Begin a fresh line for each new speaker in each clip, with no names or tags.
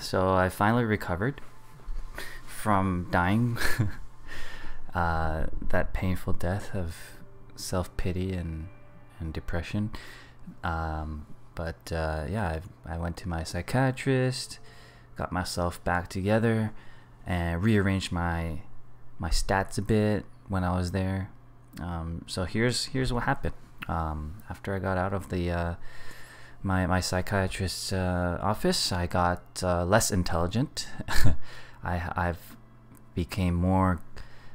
so I finally recovered from dying. uh, that painful death of self pity and, and depression. Um, but uh, yeah, I, I went to my psychiatrist, got myself back together, and rearranged my my stats a bit when I was there. Um, so here's here's what happened. Um, after I got out of the uh, my my psychiatrist's uh, office, I got uh, less intelligent. I I've became more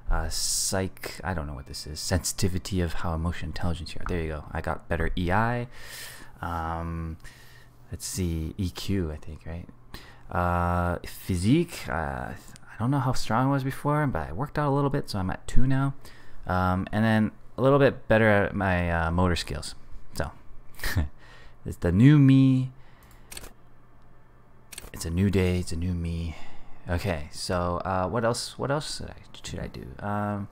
uh, psych. I don't know what this is. Sensitivity of how emotion intelligence you are. There you go. I got better EI. Um, let's see EQ. I think right. Uh, physique. Uh, I don't know how strong I was before, but I worked out a little bit, so I'm at two now. Um, and then a little bit better at my uh, motor skills. So it's the new me. It's a new day. It's a new me. Okay, so uh, what else? What else should I, should I do? Um,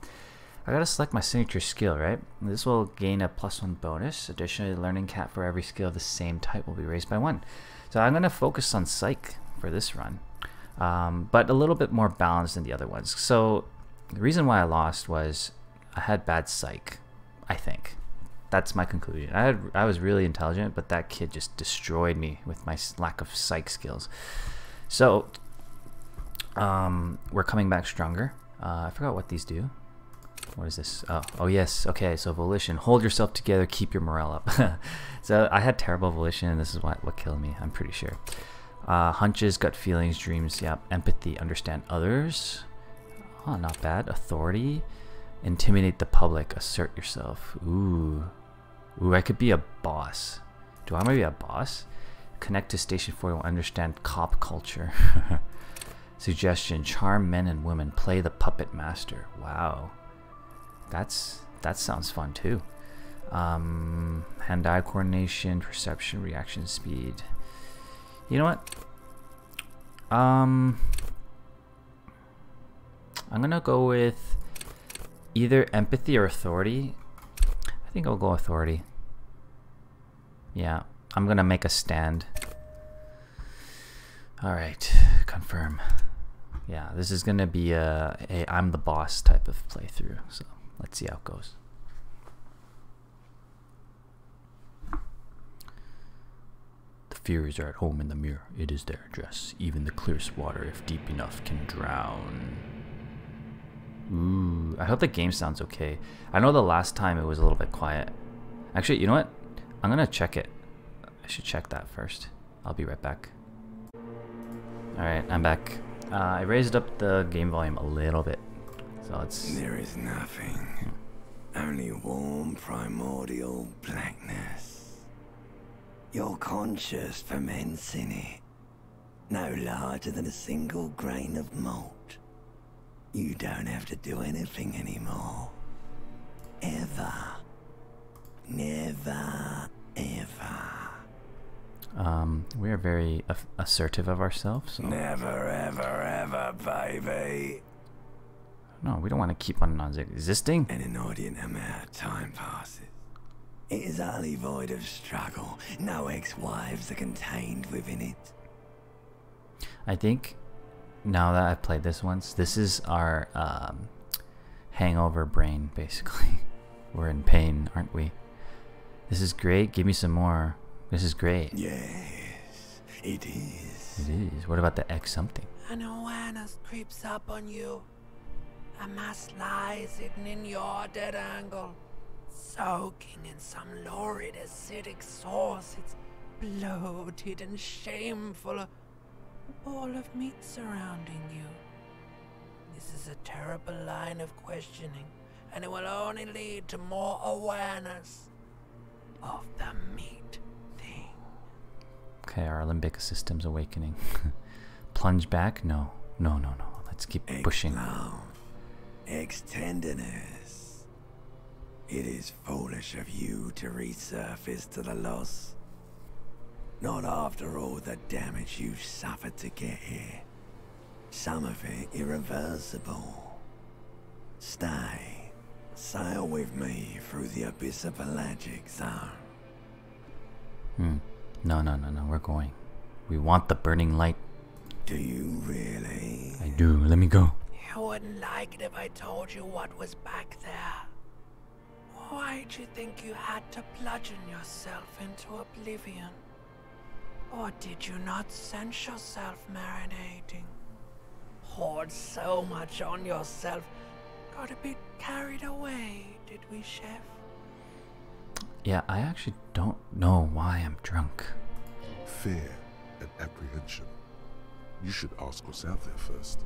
I gotta select my signature skill, right? This will gain a plus one bonus. Additionally, the learning cap for every skill of the same type will be raised by one. So I'm gonna focus on psych for this run, um, but a little bit more balanced than the other ones. So the reason why I lost was I had bad psych. I think that's my conclusion. I had I was really intelligent, but that kid just destroyed me with my lack of psych skills. So um, we're coming back stronger. Uh, I forgot what these do. What is this? Oh, oh yes. Okay, so volition. Hold yourself together. Keep your morale up. so I had terrible volition, and this is what what killed me. I'm pretty sure. Uh, hunches, gut feelings, dreams. Yep. Empathy. Understand others. Oh, not bad. Authority. Intimidate the public. Assert yourself. Ooh. Ooh, I could be a boss. Do I want to be a boss? Connect to Station 4 understand cop culture. Suggestion, charm men and women. Play the puppet master. Wow. That's that sounds fun too. Um, hand-eye coordination, perception, reaction speed. You know what? Um, I'm gonna go with either empathy or authority. I think I'll go authority. Yeah, I'm gonna make a stand. Alright, confirm. Yeah, this is gonna be a, a I'm the boss type of playthrough, so let's see how it goes. The Furies are at home in the mirror. It is their address. Even the clearest water, if deep enough, can drown. Ooh, I hope the game sounds okay. I know the last time it was a little bit quiet. Actually, you know what? I'm gonna check it. I should check that first. I'll be right back. Alright, I'm back. Uh, I raised up the game volume a little bit. So it's...
There is nothing. Only warm primordial blackness. Your conscious ferments in it. No larger than a single grain of malt. You don't have to do anything anymore. Ever. Never, ever.
Um, we are very assertive of ourselves. So.
Never, ever, ever, baby.
No, we don't want to keep on existing.
An inordinate amount of time passes. It is utterly void of struggle. No ex-wives are contained within it.
I think now that I've played this once, this is our um, hangover brain, basically. We're in pain, aren't we? This is great. Give me some more. This is great.
Yes, it is.
It is. What about the X something?
An awareness creeps up on you. A mass lies hidden in your dead angle, soaking in some lurid acidic sauce. It's bloated and shameful. A ball of meat surrounding you. This is a terrible line of questioning, and it will only lead to more awareness of the meat thing.
Okay, our limbic system's awakening. Plunge back? No. No, no, no. Let's keep pushing.
Love, ex tenderness. It is foolish of you to resurface to the loss. Not after all the damage you've suffered to get here. Some of it irreversible. Stay. Sail with me through the abyss of Pelagic Zone.
Hmm. No, no, no, no. We're going. We want the burning light.
Do you really?
I do. Let me go.
You wouldn't like it if I told you what was back there. Why'd you think you had to bludgeon yourself into oblivion? Or did you not sense yourself marinating? Poured so much on yourself, got a bit carried away, did we, Chef?
Yeah, I actually don't know why I'm drunk.
Fear and apprehension. You should ask what's out there first.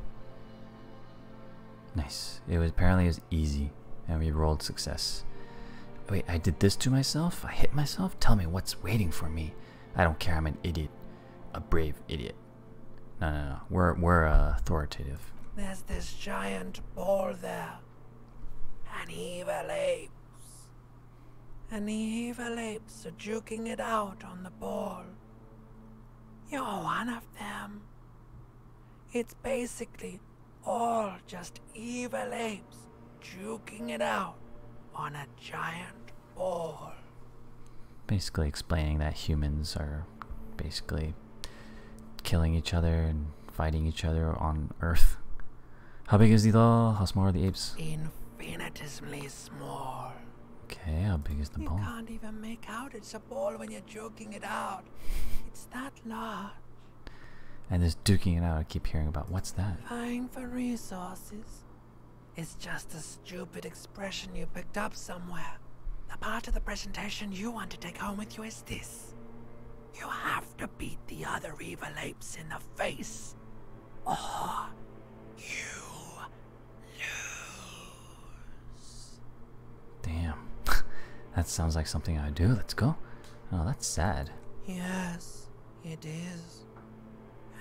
Nice. It was apparently as easy, and we rolled success. Wait, I did this to myself? I hit myself? Tell me what's waiting for me. I don't care. I'm an idiot, a brave idiot. No, no, no. We're we're uh, authoritative.
There's this giant ball there. And evil apes. And the evil apes are juking it out on the ball. You're one of them. It's basically all just evil apes juking it out on a giant ball.
Basically explaining that humans are basically killing each other and fighting each other on Earth. How big is the doll? How small are the apes?
Infinitesimally small.
Okay, how big is the
You
ball?
can't even make out it's a ball when you're joking it out. It's that large.
And this duking it out, I keep hearing about. What's that?
Vying for resources. It's just a stupid expression you picked up somewhere. The part of the presentation you want to take home with you is this. You have to beat the other evil apes in the face. Or you lose.
Damn. that sounds like something I do. Let's go. Oh, that's sad.
Yes, it is.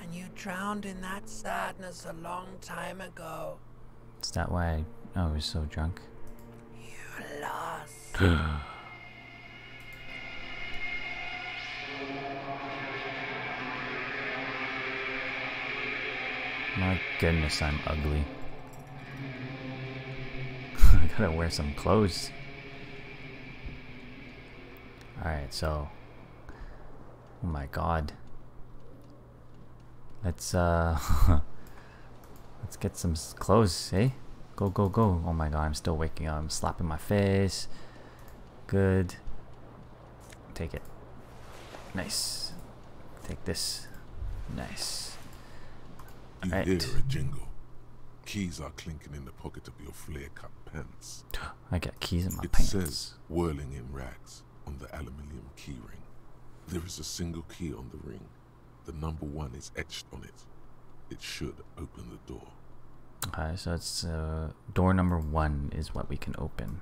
And you drowned in that sadness a long time ago.
Is that why I, I was so drunk? My goodness, I'm ugly. I gotta wear some clothes. Alright, so. Oh my god. Let's, uh. let's get some clothes, eh? Go, go, go. Oh my god, I'm still waking up. I'm slapping my face. Good. Take it. Nice. Take this. Nice.
You
Right.
hear a jingle. Keys are clinking in the pocket of your flare-cut pants.
I got keys in my
It
pants.
says whirling in rags on the aluminium keyring. There is a single key on the ring. The number one is etched on it. It should open the door.
Okay, so it's uh, door number one is what we can open.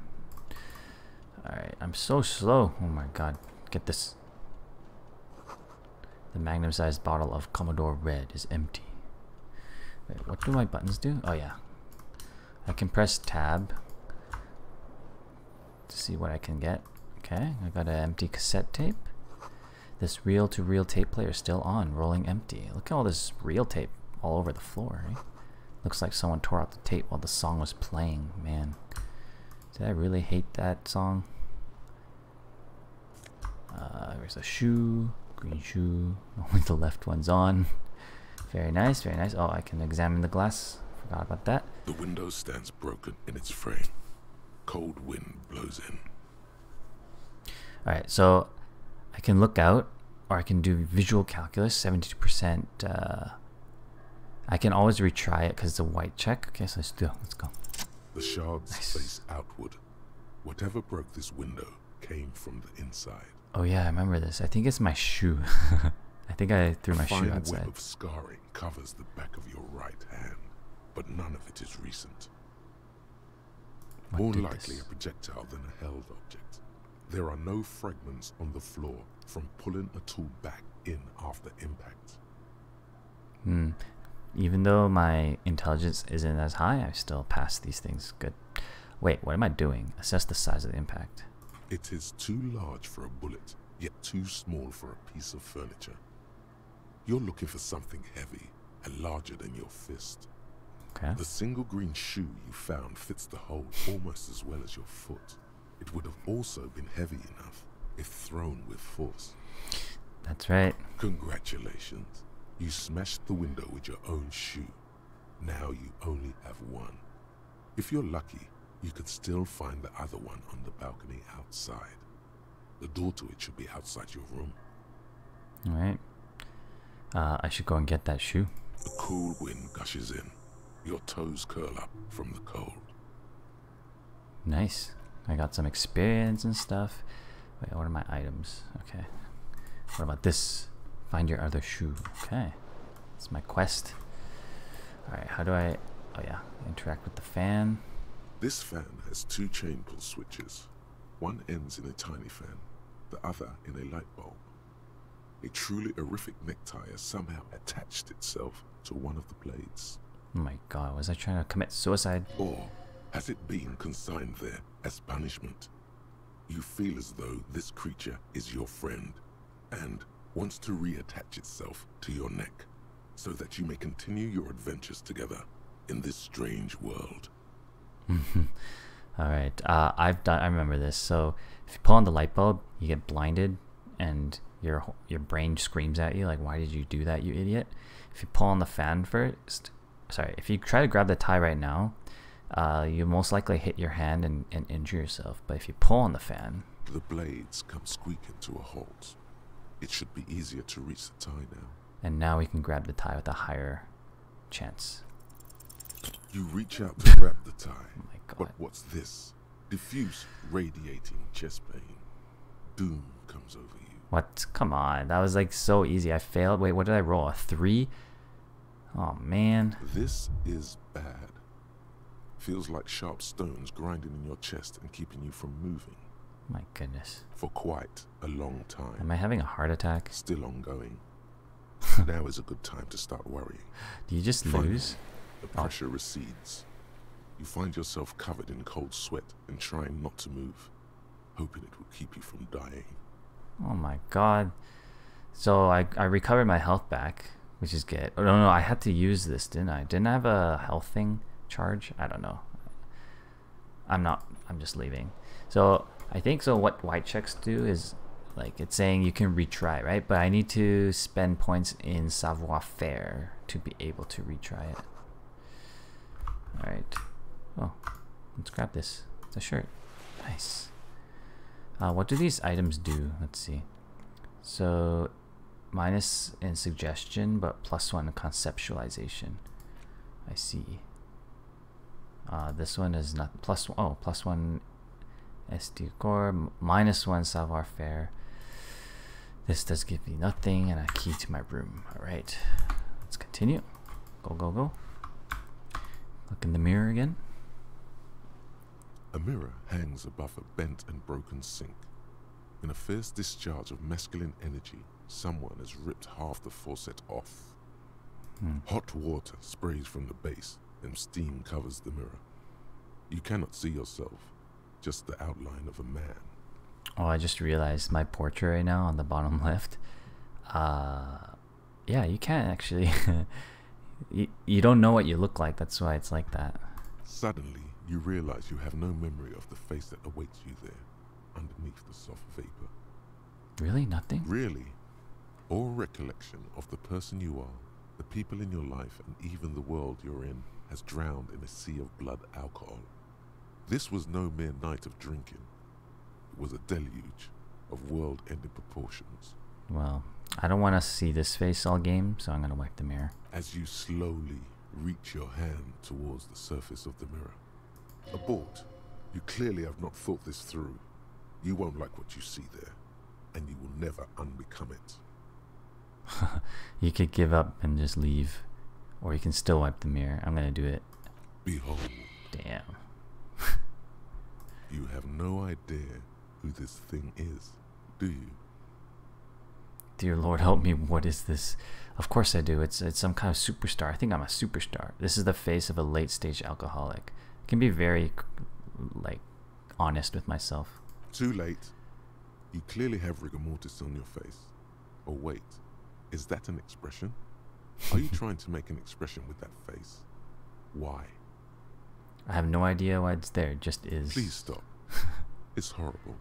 Alright, I'm so slow. Oh my god. Get this. The magnum sized bottle of Commodore Red is empty. Wait, what do my buttons do? Oh yeah. I can press tab to see what I can get. Okay, I got an empty cassette tape. This reel to reel tape player is still on, rolling empty. Look at all this reel tape all over the floor? Looks like someone tore out the tape while the song was playing, man. Did I really hate that song? Uh, there's a shoe, green shoe. Only the left one's on. Very nice, very nice. Oh, I can examine the glass. Forgot about that.
The window stands broken in its frame. Cold wind blows in.
Alright, so I can look out, or I can do visual calculus, 72%. Uh, I can always retry it because it's a white check. Okay, so let's do it. Let's go.
The shards
Nice.
face outward. Whatever broke this window came from the inside.
Oh yeah, I remember this. I think it's my shoe. I think I threw
a
my
fine
shoe
web of scarring covers the back of your right hand, but none of it is recent.
What
More likely
this?
a projectile than a held object. There are no fragments on the floor from pulling a tool back in after impact.
Hmm. Even though my intelligence isn't as high, I still pass these things good. Wait, what am I doing? Assess the size of the impact.
It is too large for a bullet, yet too small for a piece of furniture. You're looking for something heavy and larger than your fist.
Okay.
The single green shoe you found fits the hole almost as well as your foot. It would have also been heavy enough if thrown with force.
That's right.
Congratulations. You smashed the window with your own shoe. Now you only have one. If you're lucky, you could still find the other one on the balcony outside. The door to it should be outside your room.
All right. Uh, I should go and get that shoe.
A cool wind gushes in. Your toes curl up from the cold.
Nice. I got some experience and stuff. Wait, what are my items? Okay. What about this? Find your other shoe. Okay. It's my quest. Alright, how do I... Oh yeah, interact with the fan.
This fan has two chain pull switches. One ends in a tiny fan, the other in a light bulb. A truly horrific necktie has somehow attached itself to one of the blades.
Oh my god, was I trying to commit suicide?
Or has it been consigned there as punishment? You feel as though this creature is your friend and wants to reattach itself to your neck so that you may continue your adventures together in this strange world.
All right. Uh, I've done. I remember this. So if you pull on the light bulb, you get blinded, and your your brain screams at you like, "Why did you do that, you idiot?" If you pull on the fan first, sorry, if you try to grab the tie right now, uh, you most likely hit your hand and, and injure yourself. But if you pull on the fan,
The blades come squeaking to a halt. It should be easier to reach the tie now.
and now we can grab the tie with a higher chance.
You reach out to grab the tie.
Oh my god.
But what's this? Diffuse, radiating chest pain. Doom comes over you.
What? Come on. That was like so easy. I failed. Wait, what did I roll? A three? Oh man.
This is bad. Feels like sharp stones grinding in your chest and keeping you from moving
My goodness.
for quite a long time.
Am I having a heart attack?
Still ongoing. now is a good time to start worrying.
Do you just
Finally,
lose?
The pressure recedes. You find yourself covered in cold sweat and trying not to move, hoping it will keep you from dying.
Oh my god. So I, I recovered my health back, which is good. Oh, no, no, I had to use this, didn't I? Didn't I have a health thing charge? I don't know. I'm not, I'm just leaving. So I think so what white checks do is like it's saying you can retry, right? But I need to spend points in savoir faire to be able to retry it. Alright. Oh, let's grab this. It's a shirt. Nice. Uh, what do these items do? Let's see. So, minus in suggestion, but plus one in conceptualization. I see. Uh, this one is not plus. Oh, plus one esprit de corps, minus one savoir faire. This does give me nothing, and a key to my room. All right, let's continue. Go, go, go. Look in the mirror again.
A mirror hangs above a bent and broken sink. In a fierce discharge of masculine energy, someone has ripped half the faucet off.
Hmm.
Hot water sprays from the base, and steam covers the mirror. You cannot see yourself, just the outline of a man.
Oh, I just realized my portrait right now on the bottom left. Uh, yeah, you can't actually. you, you don't know what you look like. That's why it's like that.
Suddenly, you realize you have no memory of the face that awaits you there, underneath the soft vapor.
Really, nothing.
Really, all recollection of the person you are, the people in your life, and even the world you're in has drowned in a sea of blood alcohol. This was no mere night of drinking. It was a deluge of world ending proportions.
Well, I don't want to see this face all game, so I'm gonna wipe the mirror.
As you slowly reach your hand towards the surface of the mirror. Abort. You clearly have not thought this through. You won't like what you see there, and you will never unbecome it.
You could give up and just leave, or you can still wipe the mirror. I'm gonna do it.
Behold,
Damn.
You have no idea who this thing is, do you?
Dear Lord, help me. What is this? Of course I do. It's it's some kind of superstar. I think I'm a superstar. This is the face of a late stage alcoholic. I can be very like honest with myself.
Too late. You clearly have rigor mortis on your face. Oh, wait. Is that an expression? Are you trying to make an expression with that face? Why?
I have no idea why it's there. It just is.
Please stop. it's horrible.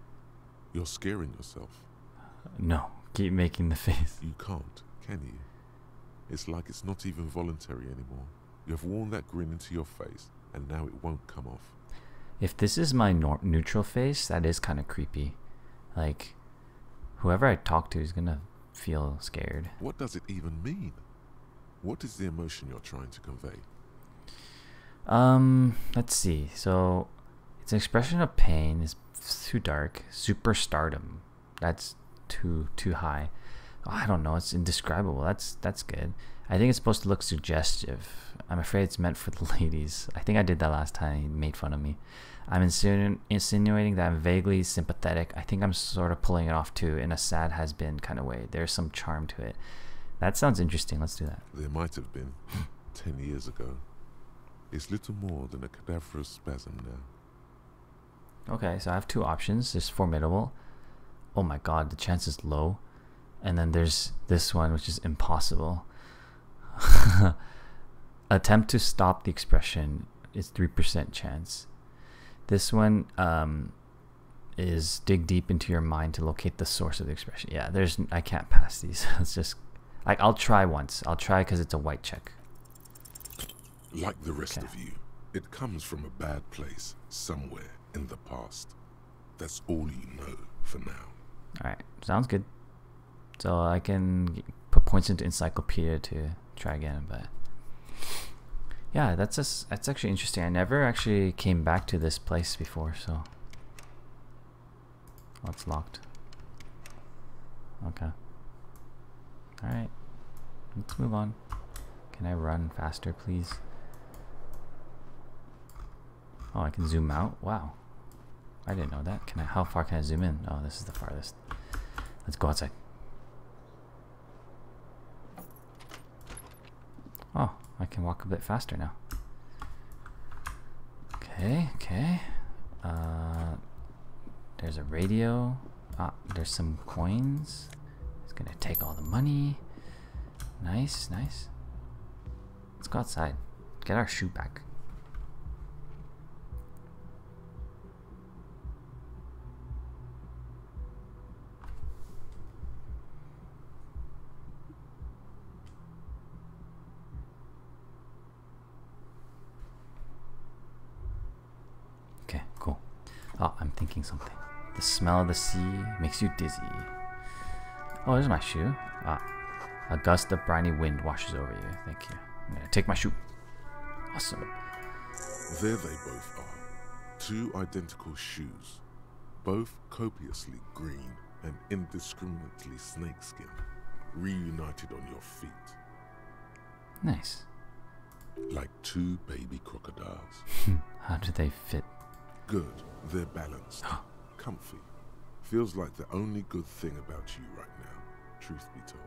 You're scaring yourself.
No. Keep making the face.
You can't, can you? It's like it's not even voluntary anymore. You have worn that grin into your face, and now it won't come off.
If this is my nor- neutral face, that is kind of creepy. Like, whoever I talk to is gonna feel scared.
What does it even mean? What is the emotion you're trying to convey?
Um, let's see. So, it's an expression of pain. is too dark. Superstardom. That's too too high. Oh, I don't know. It's indescribable. That's that's good. I think it's supposed to look suggestive. I'm afraid it's meant for the ladies. I think I did that last time. He made fun of me. I'm insinu- insinuating that I'm vaguely sympathetic. I think I'm sort of pulling it off too, in a sad has been kind of way. There's some charm to it. That sounds interesting. Let's do that.
There might have been ten years ago. It's little more than a cadaverous spasm now.
Okay, so I have two options. There's formidable. Oh my god, the chance is low. And then there's this one, which is impossible. Attempt to stop the expression is 3% chance. This one um, is dig deep into your mind to locate the source of the expression. Yeah, there's I can't pass these. it's just I'll try once. I'll try because it's a white check.
Like the rest
Okay.
of you, it comes from a bad place somewhere in the past. That's all you know for now.
All right, sounds good. So I can put points into encyclopedia to try again, but yeah, that's just that's actually interesting. I never actually came back to this place before, so oh, it's locked. Okay. All right, let's move on. Can I run faster, please? Oh, I can zoom out. Wow. I didn't know that. Can I? How far can I zoom in? Oh, this is the farthest. Let's go outside. Oh, I can walk a bit faster now. Okay, okay. Uh, there's a radio. Ah, there's some coins. It's gonna take all the money. Nice, nice. Let's go outside. Get our shoe back. Okay, cool. Oh, I'm thinking something. The smell of the sea makes you dizzy. Oh, there's my shoe. Ah, a gust of briny wind washes over you. Thank you. I'm gonna take my shoe. Awesome.
There they both are. Two identical shoes. Both copiously green and indiscriminately snakeskin. Reunited on your feet.
Nice.
Like two baby crocodiles.
How do they fit?
Good. They're balanced. Comfy. Feels like the only good thing about you right now, truth be told.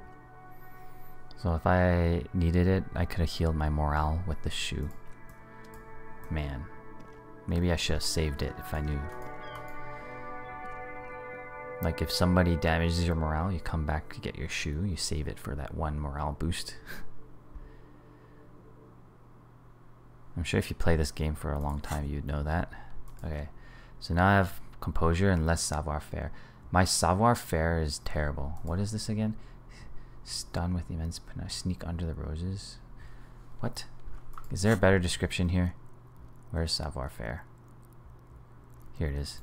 So if I needed it, I could have healed my morale with the shoe. Man, maybe I should have saved it if I knew. Like if somebody damages your morale, you come back to get your shoe, you save it for that one morale boost. I'm sure if you play this game for a long time, you'd know that. Okay, so now I have composure and less savoir-faire. My savoir-faire is terrible. What is this again? Stun with immense panache. Sneak under the roses. What? Is there a better description here? Where's savoir-faire? Here it is.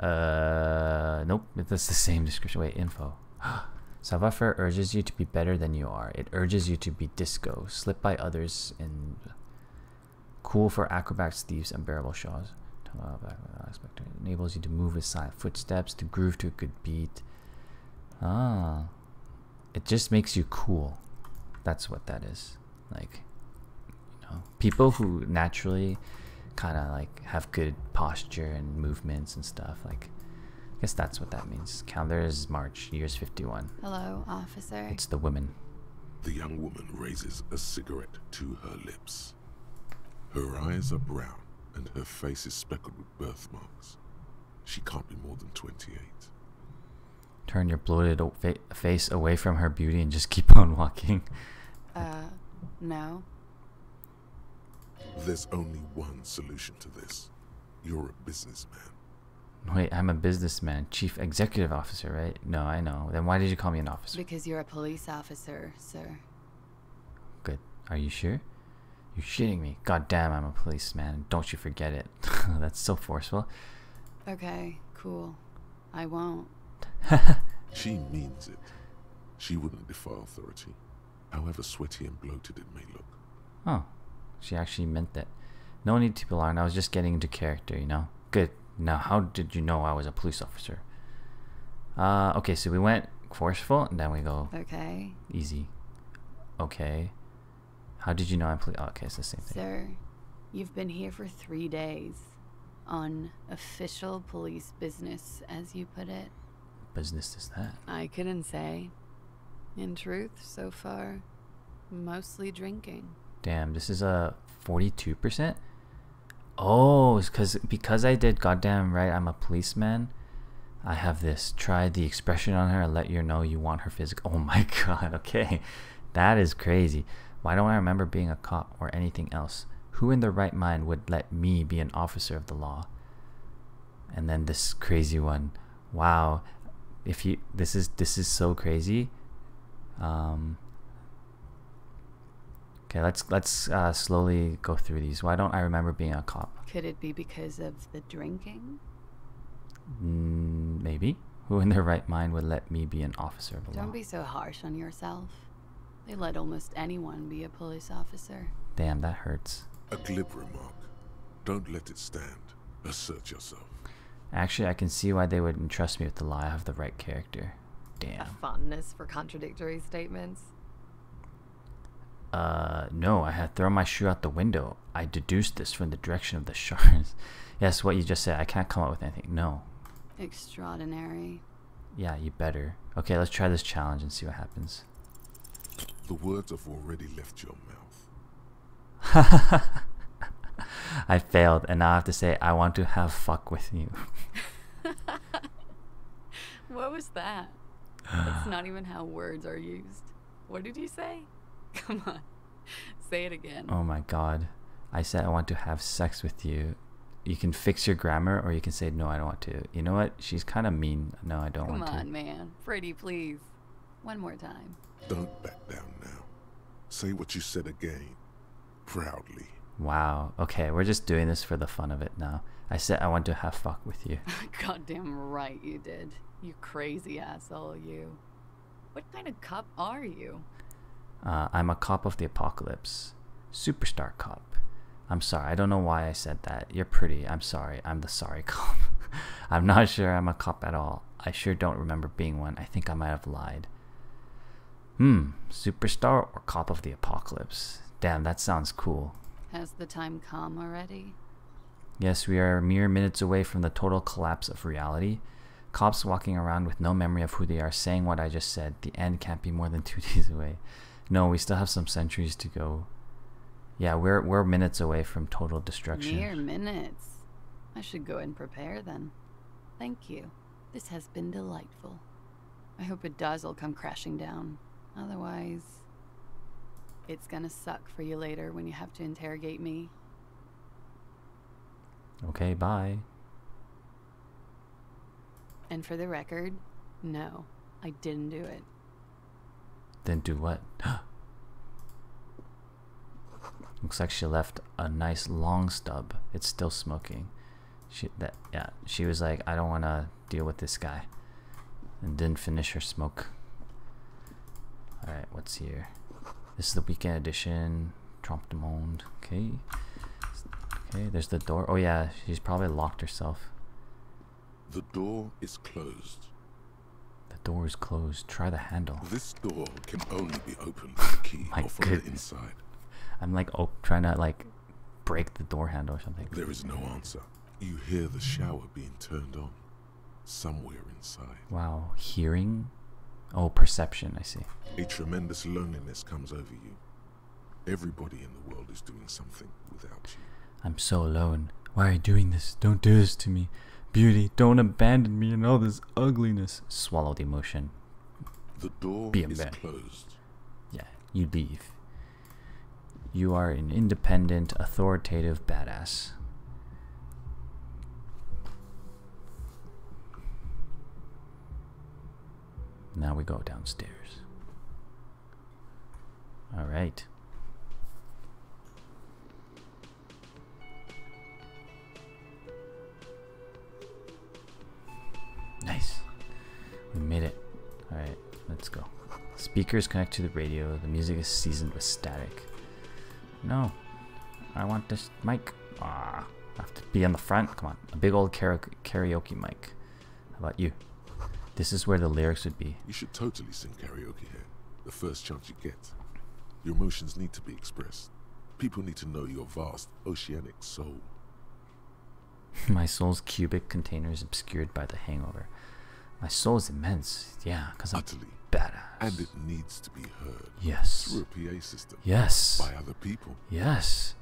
Uh, nope. That's the same description. Wait, info. Savoir-faire urges you to be better than you are. It urges you to be disco, slipped by others, and cool for acrobats, thieves, unbearable shows. It enables you to move with silent footsteps, to groove to a good beat. Ah, it just makes you cool. That's what that is. Like, you know, people who naturally kind of like have good posture and movements and stuff. Like, I guess that's what that means. Calendar is March, years 51.
Hello, officer.
It's the woman.
The young woman raises a cigarette to her lips. Her eyes are brown and her face is speckled with birthmarks. She can't be more than 28.
Turn your bloated o- fa- face away from her beauty and just keep on walking.
Uh, no.
There's only one solution to this. You're a businessman.
Wait, I'm a businessman, chief executive officer, right? No, I know. Then why did you call me an officer?
Because you're a police officer, sir.
Good. Are you sure? You're shitting me. God damn, I'm a policeman. Don't you forget it. That's so forceful.
Okay, cool. I won't.
She means it. She wouldn't defy authority, however sweaty and bloated it may look.
Oh, she actually meant that. No need to be alarmed. I was just getting into character, you know? Good. Now, how did you know I was a police officer? Uh, okay, so we went forceful, and then we go
Okay.
easy. Okay. How did you know I'm police? Oh, okay, it's the same thing.
Sir, you've been here for three days. On official police business, as you put it.
Business is that?
I couldn't say. In truth, so far, mostly drinking.
Damn, this is a forty-two percent. Oh, it's because because I did goddamn right. I'm a policeman. I have this. Try the expression on her and let you know you want her physical. Oh my god. Okay, that is crazy. Why don't I remember being a cop or anything else? Who in their right mind would let me be an officer of the law? And then this crazy one. Wow. If you this is this is so crazy. Um. Okay, let's let's uh, slowly go through these. Why don't I remember being a cop?
Could it be because of the drinking?
Mm, maybe. Who in their right mind would let me be an officer of the law?
Don't be so harsh on yourself. They let almost anyone be a police officer.
Damn, that hurts.
A glib remark. Don't let it stand. Assert yourself.
Actually, I can see why they would entrust me with the lie I have the right character. Damn.
A fondness for contradictory statements.
Uh, no, I had thrown my shoe out the window. I deduced this from the direction of the shards. yes, what you just said. I can't come up with anything. No.
Extraordinary.
Yeah, you better. Okay, let's try this challenge and see what happens.
The words have already left your mouth.
I failed, and now I have to say, I want to have fuck with you.
What was that? That's not even how words are used. What did you say? Come on. Say it again.
Oh my god. I said I want to have sex with you. You can fix your grammar or you can say no, I don't want to. You know what? She's kind of mean. No, I don't
Come
want
on,
to.
man. Freddie, please. One more time.
Don't back down now. Say what you said again. Proudly.
Wow. Okay, we're just doing this for the fun of it now. I said I want to have fuck with you.
Goddamn right you did. You crazy asshole, you. What kind of cop are you?
Uh, I'm a cop of the apocalypse. Superstar cop. I'm sorry. I don't know why I said that. You're pretty. I'm sorry. I'm the sorry cop. I'm not sure I'm a cop at all. I sure don't remember being one. I think I might have lied. Hmm. Superstar or cop of the apocalypse? Damn, that sounds cool.
Has the time come already?
Yes, we are mere minutes away from the total collapse of reality. Cops walking around with no memory of who they are, saying what I just said. The end can't be more than two days away. No, we still have some centuries to go. Yeah, we're we're minutes away from total destruction.
Mere minutes. I should go and prepare then. Thank you. This has been delightful. I hope it does all come crashing down. Otherwise, it's gonna suck for you later when you have to interrogate me.
Okay, bye.
And for the record, no, I didn't do it.
Then do what? Looks like she left a nice long stub. It's still smoking. She that yeah. She was like, I don't want to deal with this guy, and didn't finish her smoke. All right, what's here? This is the weekend edition. Trompe de Monde. Okay. Okay, there's the door. Oh yeah, she's probably locked herself.
The door is closed.
The door is closed. Try the handle.
This door can only be opened with a key
My
or from
goodness.
the inside.
I'm like oh, trying to like break the door handle or something.
There is no answer. You hear the shower being turned on. Somewhere inside.
Wow, hearing? Oh, perception, I see.
A tremendous loneliness comes over you. Everybody in the world is doing something without you.
I'm so alone. Why are you doing this? Don't do this to me. Beauty, don't abandon me in all this ugliness. Swallow the emotion.
The door
Be a
is
man.
closed.
Yeah, you leave. You are an independent, authoritative badass. Now we go downstairs. All right. Nice. We made it. All right, let's go. Speakers connect to the radio. The music is seasoned with static. No, I want this mic. Ah, I have to be on the front. Come on, a big old karaoke, karaoke mic. How about you? This is where the lyrics would be.
You should totally sing karaoke here. The first chance you get. Your emotions need to be expressed. People need to know your vast oceanic soul.
My soul's cubic container is obscured by the hangover. My soul is immense. Yeah, because I'm
Utterly.
badass.
And it needs to be heard
yes.
through a PA system
Yes.
by other people.
Yes.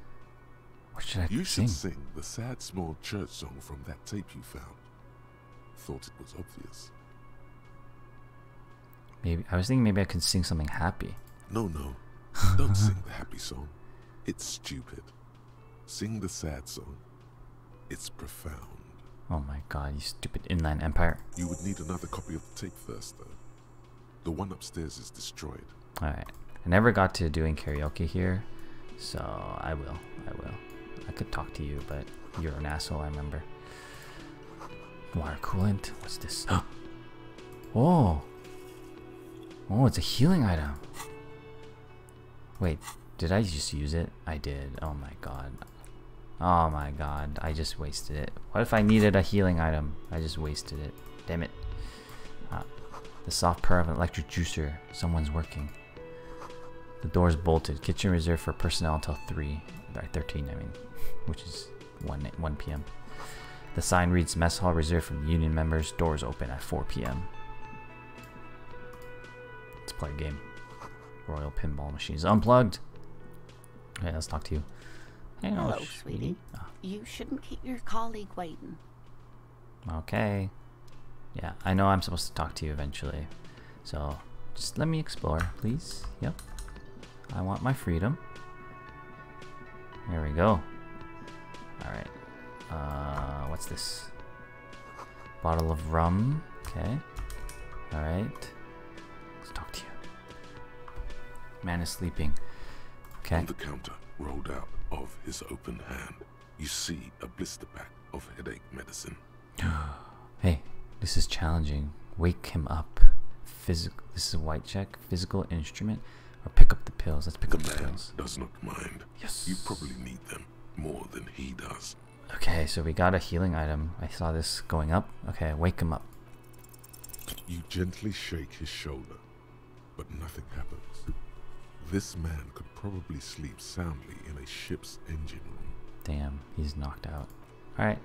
What should I
You
sing?
should sing the sad small church song from that tape you found. Thought it was obvious.
Maybe I was thinking maybe I could sing something happy.
No, no. Don't sing the happy song. It's stupid. Sing the sad song. It's profound.
Oh my god, you stupid inland empire.
You would need another copy of the tape first, though. The one upstairs is destroyed.
Alright. I never got to doing karaoke here, so I will. I will. I could talk to you, but you're an asshole, I remember. Water coolant? What's this? oh! Oh, it's a healing item. Wait, did I just use it? I did. Oh my god. Oh my god, I just wasted it. What if I needed a healing item? I just wasted it. Damn it. Uh, the soft purr of an electric juicer. Someone's working. The door's bolted. Kitchen reserved for personnel until 3. Or 13, I mean. Which is 1, 1 p.m. The sign reads Mess Hall reserved for union members. Doors open at 4 p.m. Play a game. Royal Pinball Machines unplugged. Okay, let's talk to you. Hey, oh,
Hello, sweetie.
Ah,
You shouldn't keep your colleague waiting.
Okay. Yeah, I know I'm supposed to talk to you eventually. So, just let me explore, please. Yep. I want my freedom. There we go. Alright. Uh, what's this? Bottle of rum. Okay. Alright. Let's talk to you. Man is sleeping. Okay.
On the counter, rolled out of his open hand, you see a blister pack of headache medicine.
Hey, this is challenging. Wake him up. Physical. This is a white check. Physical instrument, or pick up the pills. Let's pick
The
up the pills.
does not mind.
Yes.
You probably need them more than he does.
Okay, so we got a healing item. I saw this going up. Okay, wake him up.
You gently shake his shoulder, but nothing happens. This man could probably sleep soundly in a ship's engine room.
Damn, he's knocked out. All right.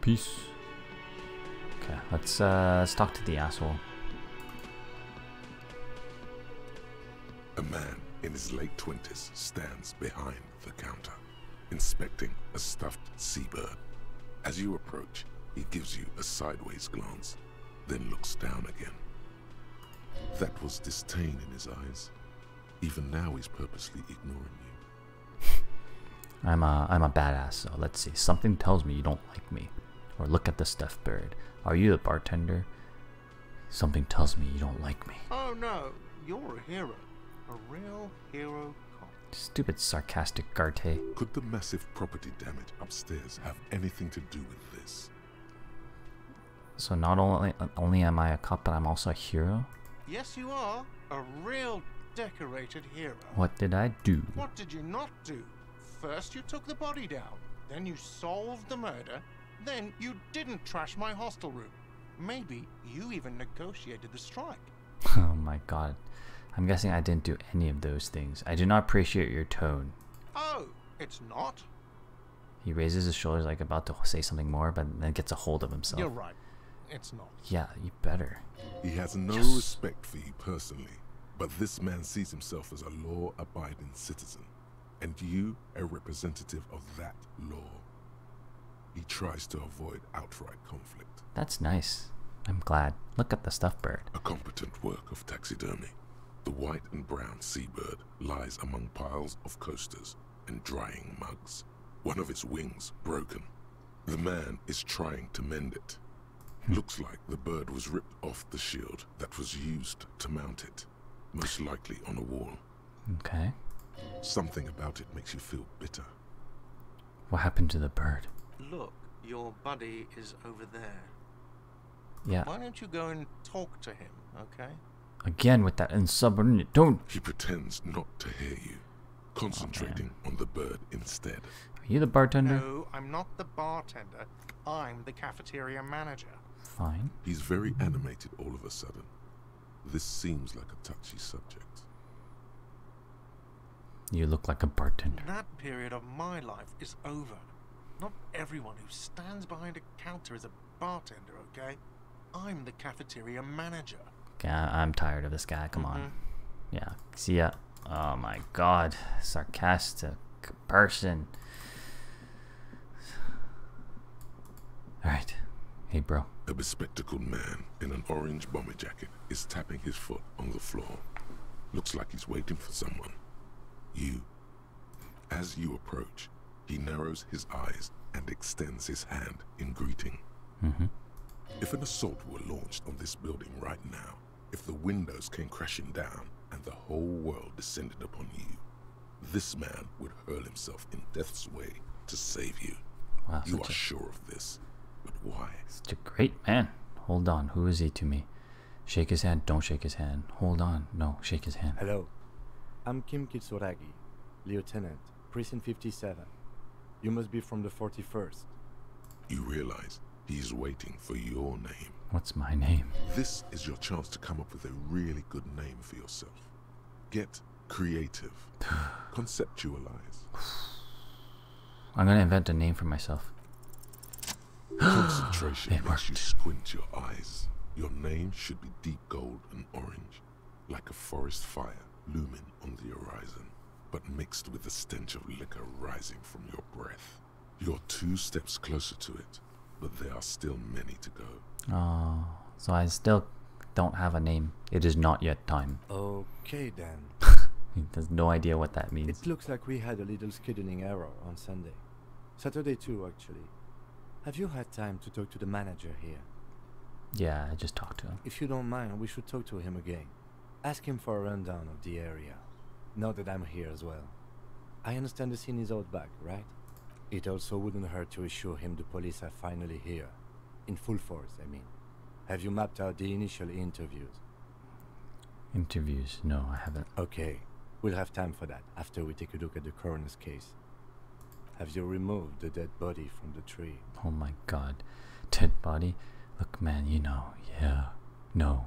Peace. Okay, let's uh let's talk to the asshole.
A man in his late twenties stands behind the counter, inspecting a stuffed seabird. As you approach, he gives you a sideways glance, then looks down again. That was disdain in his eyes. Even now, he's purposely ignoring you.
I'm a I'm a badass. So let's see. Something tells me you don't like me. Or look at the stuffed bird. Are you the bartender? Something tells me you don't like me.
Oh no, you're a hero. A real hero cop.
Stupid sarcastic Garte.
Could the massive property damage upstairs have anything to do with this?
So not only only am I a cop, but I'm also a hero.
Yes, you are. A real decorated hero.
What did I do?
What did you not do? First, you took the body down. Then, you solved the murder. Then, you didn't trash my hostel room. Maybe you even negotiated the strike.
Oh my god. I'm guessing I didn't do any of those things. I do not appreciate your tone.
Oh, it's not?
He raises his shoulders like about to say something more, but then gets a hold of himself.
You're right. It's not.
Yeah, you better.
He has no respect for you personally, but this man sees himself as a law abiding citizen, and you a representative of that law. He tries to avoid outright conflict,
That's nice. I'm glad. Look at the stuffed bird.
a competent work of taxidermy. The white and brown seabird lies among piles of coasters and drying mugs, one of its wings broken. The man is trying to mend it. Hmm. Looks like the bird was ripped off the shield that was used to mount it, most likely on a wall.
Okay.
Something about it makes you feel bitter.
What happened to the bird?
Look, your buddy is over there.
Yeah.
Why don't you go and talk to him, okay?
Again with that insubordinate tone.
He pretends not to hear you, concentrating on the bird instead.
Are you the bartender?
No, I'm not the bartender. I'm the cafeteria manager.
Fine.
He's very animated all of a sudden. This seems like a touchy subject.
You look like a bartender.
That period of my life is over. Not everyone who stands behind a counter is a bartender, okay? I'm the cafeteria manager.
Okay, I- I'm tired of this guy. Come on.
Mhm.
Yeah. See ya. Oh my god. Sarcastic person. Alright. Hey, bro.
A bespectacled man in an orange bomber jacket is tapping his foot on the floor. Looks like he's waiting for someone. You. As you approach, he narrows his eyes and extends his hand in greeting.
Mm-hmm.
If an assault were launched on this building right now, if the windows came crashing down and the whole world descended upon you, this man would hurl himself in death's way to save you.
Wow,
You are
a,
sure of this, but why?
such a great man. Hold on. Who is he to me? Shake his hand. Don't shake his hand. Hold on. No, shake his hand.
Hello. I'm Kim Kitsuragi, Lieutenant, Precinct 57. You must be from the 41st.
You realize he's waiting for your name.
What's my name?
This is your chance to come up with a really good name for yourself. Get creative. Conceptualize.
I'm gonna invent a name for myself.
Concentration
It
makes you squint your eyes. Your name should be deep gold and orange, like a forest fire looming on the horizon, but mixed with the stench of liquor rising from your breath. You're two steps closer to it, but there are still many to go.
Oh, so I still don't have a name. It is not yet time.
Okay then.
He has no idea what that means.
It looks like we had a little scheduling error on Sunday. Saturday too, actually. Have you had time to talk to the manager here?
Yeah, I just talked to him.
If you don't mind, we should talk to him again. Ask him for a rundown of the area. Now that I'm here as well. I understand the scene is out back, right? It also wouldn't hurt to assure him the police are finally here. In full force, I mean. Have you mapped out the initial interviews?
Interviews? No, I haven't.
Okay, we'll have time for that after we take a look at the coroner's case. Have you removed the dead body from the tree?
Oh my god. Dead body? Look, man, you know. Yeah. No.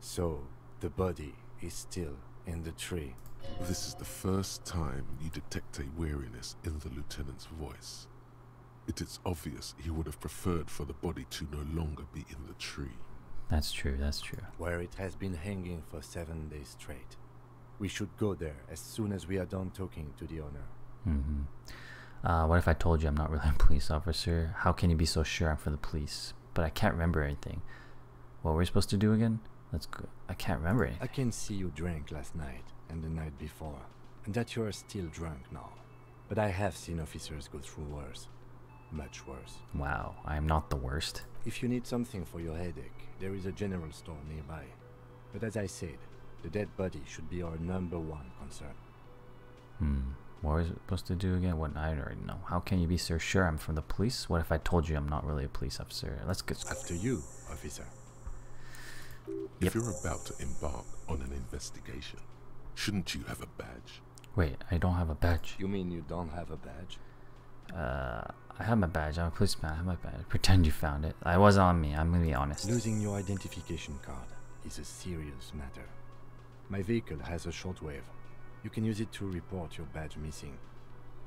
So, the body is still in the tree.
This is the first time you detect a weariness in the lieutenant's voice. It is obvious he would have preferred for the body to no longer be in the tree.
That's true, that's true.
where it has been hanging for seven days straight. We should go there as soon as we are done talking to the owner.
hmm Uh, what if I told you I'm not really a police officer? How can you be so sure I'm for the police? But I can't remember anything. What were we supposed to do again? Let's go. I can't remember anything.
I can see you drank last night and the night before, and that you are still drunk now. But I have seen officers go through worse. Much worse.
Wow, I am not the worst.
If you need something for your headache, there is a general store nearby. But as I said, the dead body should be our number one concern.
Hmm. What was it supposed to do again? What I don't already know. How can you be so sure I'm from the police? What if I told you I'm not really a police officer? Let's get.
After you, officer.
If you're about to embark on an investigation, shouldn't you have a badge?
Wait, I don't have a badge.
You mean you don't have a badge?
Uh, I have my badge. I'm a policeman. I have my badge. Pretend you found it. I was on me. I'm gonna be honest.
Losing your identification card is a serious matter. My vehicle has a shortwave. You can use it to report your badge missing.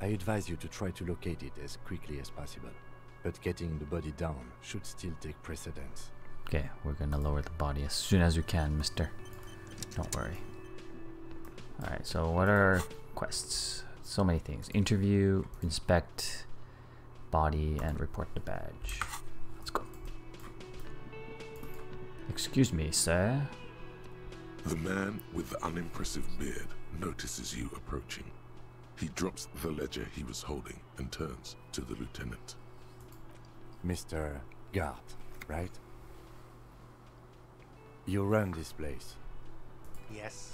I advise you to try to locate it as quickly as possible. But getting the body down should still take precedence.
Okay, we're gonna lower the body as soon as we can, mister. Don't worry. Alright, so what are our quests? So many things. Interview, inspect, body, and report the badge. Let's go. Excuse me, sir.
The man with the unimpressive beard notices you approaching. He drops the ledger he was holding and turns to the lieutenant.
Mr. Garte, right? You run this place.
Yes.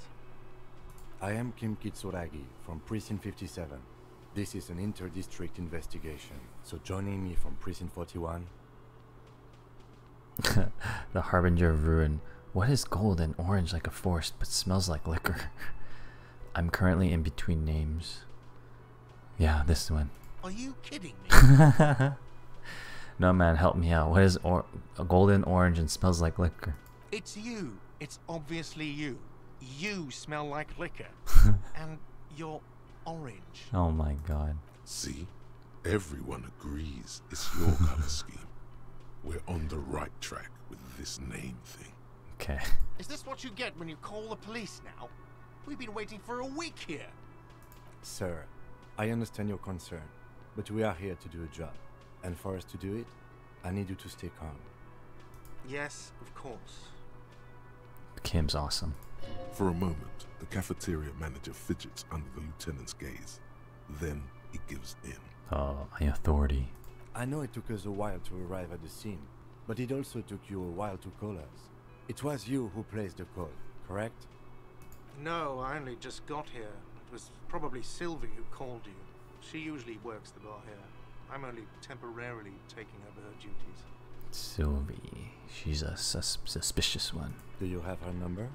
I am Kim Kitsuragi from Precinct 57. This is an inter-district investigation, so joining me from Precinct 41,
the harbinger of ruin. What is gold and orange like a forest but smells like liquor? I'm currently in between names. Yeah, this one.
Are you kidding me?
no man, help me out. What is or a golden orange and smells like liquor?
it's you. It's obviously you. You smell like liquor. and you're orange.
Oh my god.
See? Everyone agrees it's your color scheme. We're on the right track with this name thing.
Okay.
Is this what you get when you call the police now? We've been waiting for a week here.
Sir, I understand your concern, but we are here to do a job. And for us to do it, I need you to stay calm.
Yes, of course.
Kim's awesome.
For a moment, the cafeteria manager fidgets under the lieutenant's gaze. Then he gives in.
Oh, my authority.
I know it took us a while to arrive at the scene, but it also took you a while to call us. It was you who placed the call, correct?
No, I only just got here. It was probably Sylvie who called you. She usually works the bar here. I'm only temporarily taking over her duties.
Sylvie. She's a sus suspicious one.
Do you have her number?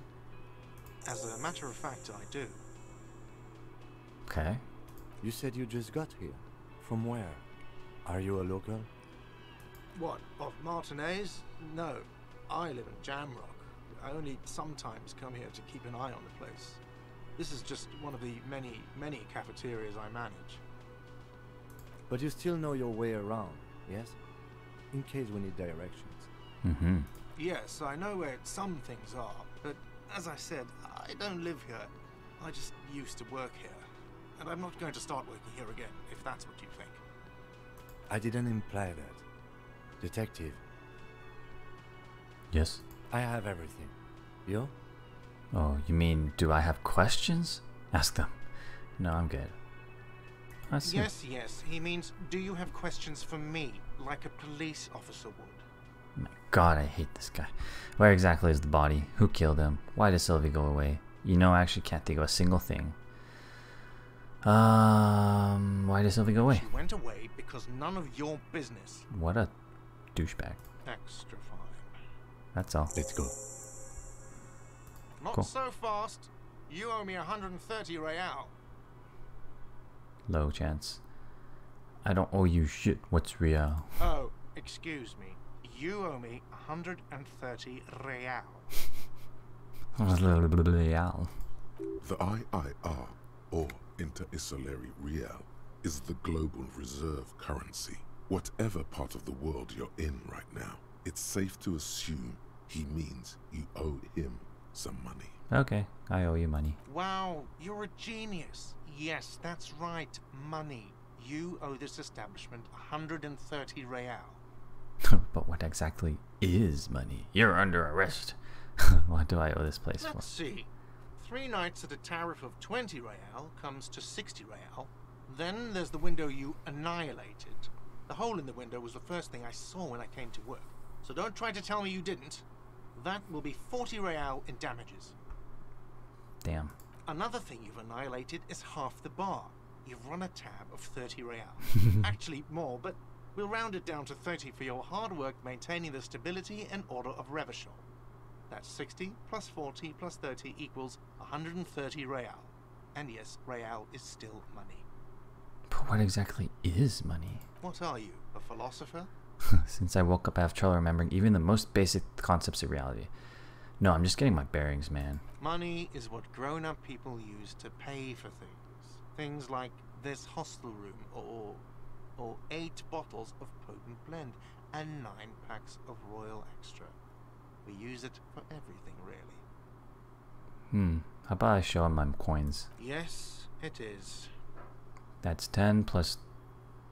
As a matter of fact, I do.
Okay.
You said you just got here. From where? Are you a local?
What, of Martinaise? No. I live in Jamrock. I only sometimes come here to keep an eye on the place. This is just one of the many, many cafeterias I manage.
But you still know your way around, yes? In case we need directions.
Mm-hmm.
Yes, I know where some things are, but as I said, I don't live here. I just used to work here. And I'm not going to start working here again, if that's what you think.
I didn't imply that. Detective,
Yes.
I have everything. You?
Oh, you mean do I have questions? Ask them. No, I'm good. I see.
Yes, yes, he means, do you have questions for me, like a police officer would?
My God, I hate this guy. Where exactly is the body? Who killed him? Why did Sylvie go away? You know, I actually can't think of a single thing. Um, why did Sylvie go away?
She went away because none of your business.
What a douchebag.
Extra fine.
That's all.
Let's go.
Not
Cool.
so fast. You owe me 130 real.
Low chance. I don't owe you shit. What's real?
Oh, excuse me. You owe me 130 real.
Real.
The IIR, or Inter-Isolary Real, is the global reserve currency. Whatever part of the world you're in right now, it's safe to assume he means you owe him some money.
Okay, I owe you money.
Wow, you're a genius. Yes, that's right. Money. You owe this establishment 130 real.
but what exactly is money? You're under arrest. what do I owe this place for?
Let's see. Three nights at a tariff of 20 real comes to 60 real. Then there's the window you annihilated. The hole in the window was the first thing I saw when I came to work. So don't try to tell me you didn't. That will be 40 real in damages.
Damn.
Another thing you've annihilated is half the bar. You've run a tab of 30 real. Actually, more, but we'll round it down to 30 for your hard work maintaining the stability and order of Revachol. That's 60 plus 40 plus 30 equals 130 real. And yes, real is still money.
But what exactly is money?
What are you, a philosopher?
Since I woke up, I have trouble remembering even the most basic concepts of reality. No, I'm just getting my bearings, man.
Money is what grown up people use to pay for things. Things like this hostel room or or eight bottles of potent blend and nine packs of Royal Extra. We use it for everything really.
Hmm. How about I show him my coins?
Yes, it is.
That's 10 plus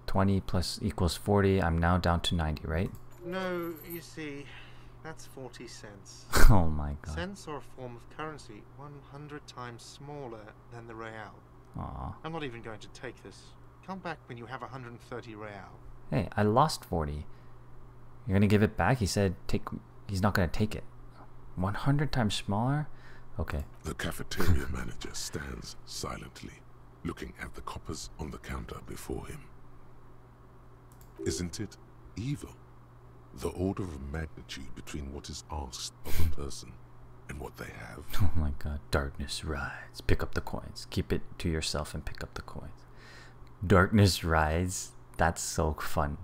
20 plus equals 40. I'm now down to 90, right?
No, you see, that's 40 cents.
oh my god.
Cents are a form of currency 100 times smaller than the real.
Aw.
I'm not even going to take this. Come back when you have 130 real.
Hey, I lost 40. You're gonna give it back? He said take. He's not gonna take it. 100 times smaller? Okay.
The cafeteria manager stands silently, looking at the coppers on the counter before him. Isn't it evil? The order of magnitude between what is asked of a person and what they have.
Oh my god. Darkness rides. Pick up the coins. Keep it to yourself and pick up the coins. Darkness rides. That's so fun.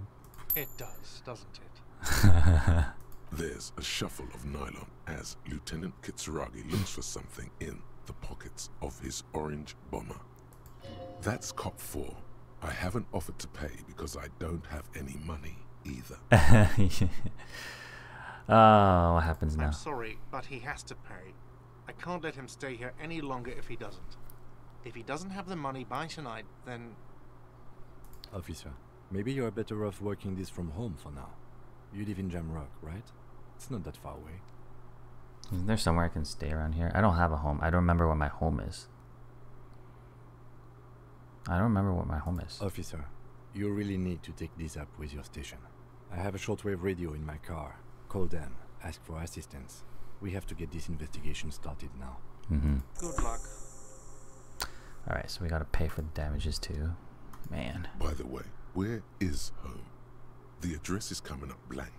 It does, doesn't it?
There's a shuffle of nylon as Lieutenant Kitsuragi looks for something in the pockets of his orange bomber. That's cop four. I haven't offered to pay because I don't have any money either.
oh, what happens now?
I'm sorry, but he has to pay. I can't let him stay here any longer if he doesn't. If he doesn't have the money by tonight, then
Officer, maybe you are better off working this from home for now. You live in Jamrock, right? It's not that far away.
Isn't there somewhere I can stay around here? I don't have a home. I don't remember where my home is. I don't remember what my home is.
Officer, you really need to take this up with your station. I have a shortwave radio in my car. Call them. Ask for assistance. We have to get this investigation started now.
Mm-hmm.
good luck.
Alright, so we gotta pay for the damages too. Man.
By the way, where is home? The address is coming up blank,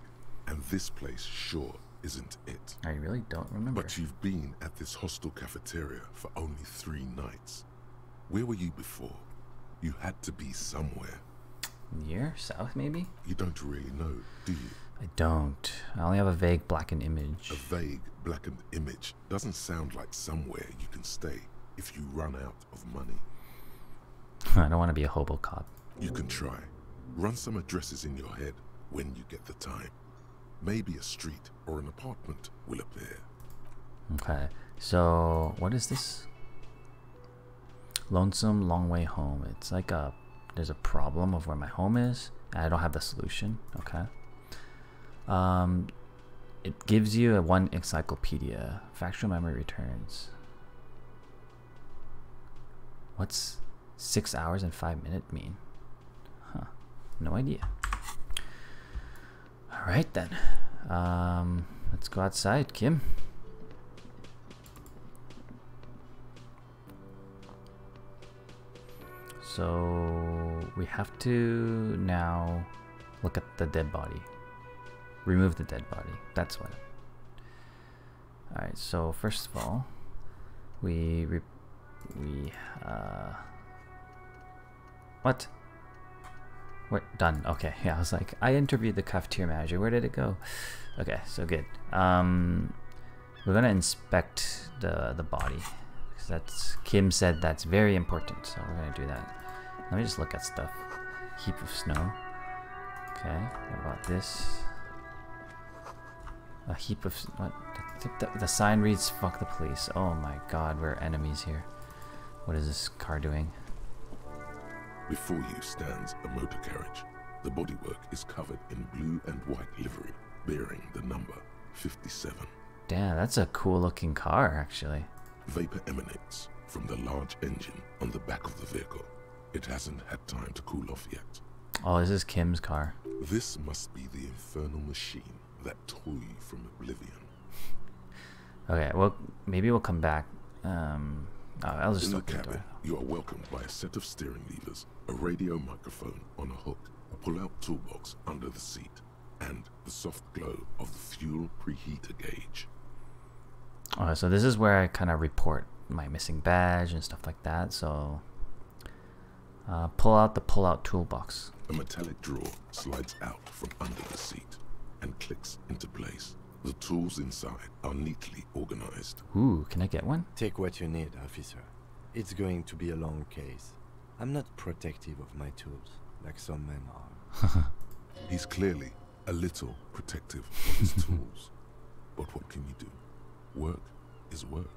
and this place sure isn't it.
I really don't remember.
But you've been at this hostel cafeteria for only three nights. Where were you before? You had to be somewhere.
Near? South, maybe?
You don't really know, do you?
I don't. I only have a vague blackened image.
A vague, blackened image doesn't sound like somewhere you can stay if you run out of money.
I don't want to be a hobo cop.
You can try. Run some addresses in your head when you get the time. Maybe a street or an apartment will appear.
Okay. So, what is this? Lonesome Long Way Home. It's like a there's a problem of where my home is. I don't have the solution. Okay. Um, it gives you a one encyclopedia. Factual memory returns. What's six hours and five minute mean? Huh. No idea. All right then. Um, let's go outside, Kim. So we have to now look at the dead body. Remove the dead body. That's what. Alright, so first of all, we we uh what? What done? Okay, yeah, I was like, I interviewed the cafeteria manager. Where did it go? Okay, so good. Um, we're gonna inspect the the body. 'cause That's Kim said that's very important, so we're gonna do that. Let me just look at stuff. Heap of snow. Okay, what about this? A heap of what? The, the sign reads "Fuck the police." Oh my God, we're enemies here. What is this car doing?
Before you stands a motor carriage. The bodywork is covered in blue and white livery, bearing the number 57.
Damn, that's a cool looking car, actually.
Vapor emanates from the large engine on the back of the vehicle. It hasn't had time to cool off yet.
Oh, this is Kim's car.
This must be the infernal machine that tore you from oblivion.
Okay, well, maybe we'll come back. Um, I'll just
In the
open the
cabin, you are welcomed by a set of steering levers, a radio microphone on a hook, a pull-out toolbox under the seat, and the soft glow of the fuel preheater gauge.
Oh, so this is where I kind of report my missing badge and stuff like that. So, uh, pull out the pull-out toolbox.
A metallic drawer slides out from under the seat and clicks into place. The tools inside are neatly organized.
Ooh, can I get one?
Take what you need, officer. It's going to be a long case. I'm not protective of my tools, like some men are.
He's clearly a little protective of his tools. But what can you do? Work is work.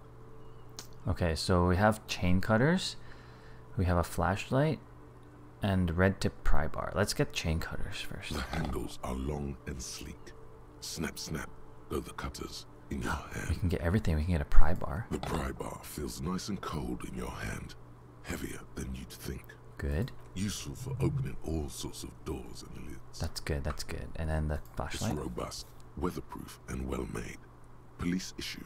Okay, so we have chain cutters, we have a flashlight, and red tip pry bar. Let's get chain cutters first.
The handles are long and sleek. Snap, snap go the cutters in your hand.
We can get everything. We can get a pry bar.
The pry bar feels nice and cold in your hand, heavier than you'd think.
Good.
Useful for opening all sorts of doors and lids.
That's good. That's good. And then the flashlight.
It's robust, weatherproof, and well made. Police issue,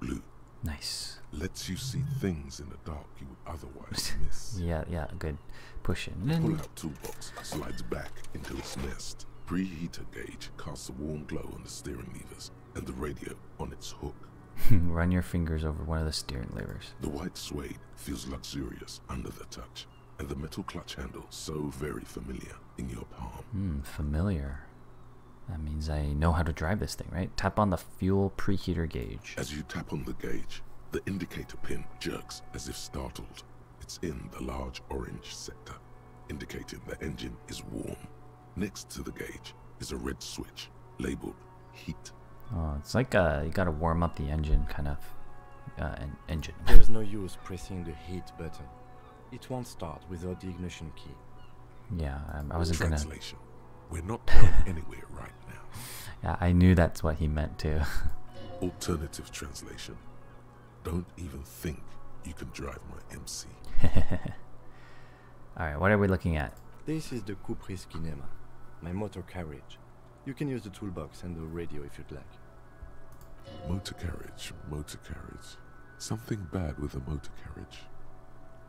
blue,
Nice.
lets you see things in the dark you would otherwise miss.
Yeah, yeah, good. Push it.
Pull out toolbox, slides back into its nest. Preheater gauge casts a warm glow on the steering levers and the radio on its hook.
Run your fingers over one of the steering levers.
The white suede feels luxurious under the touch, and the metal clutch handle so very familiar in your palm.
Hmm, familiar. That means I know how to drive this thing, right? Tap on the fuel preheater gauge.
As you tap on the gauge, the indicator pin jerks as if startled. It's in the large orange sector, indicating the engine is warm. Next to the gauge is a red switch labeled heat.
Oh, it's like uh, you gotta warm up the engine, kind of. Uh, en- engine.
There's no use pressing the heat button. It won't start without the ignition key.
yeah, um, I wasn't gonna.
Translation. We're not going anywhere right now.
Yeah, I knew that's what he meant too.
Alternative translation. Don't even think you can drive my MC.
All right, what are we looking at?
This is the Coupris Kineema, my motor carriage. You can use the toolbox and the radio if you'd like.
Motor carriage, motor carriage. Something bad with a motor carriage.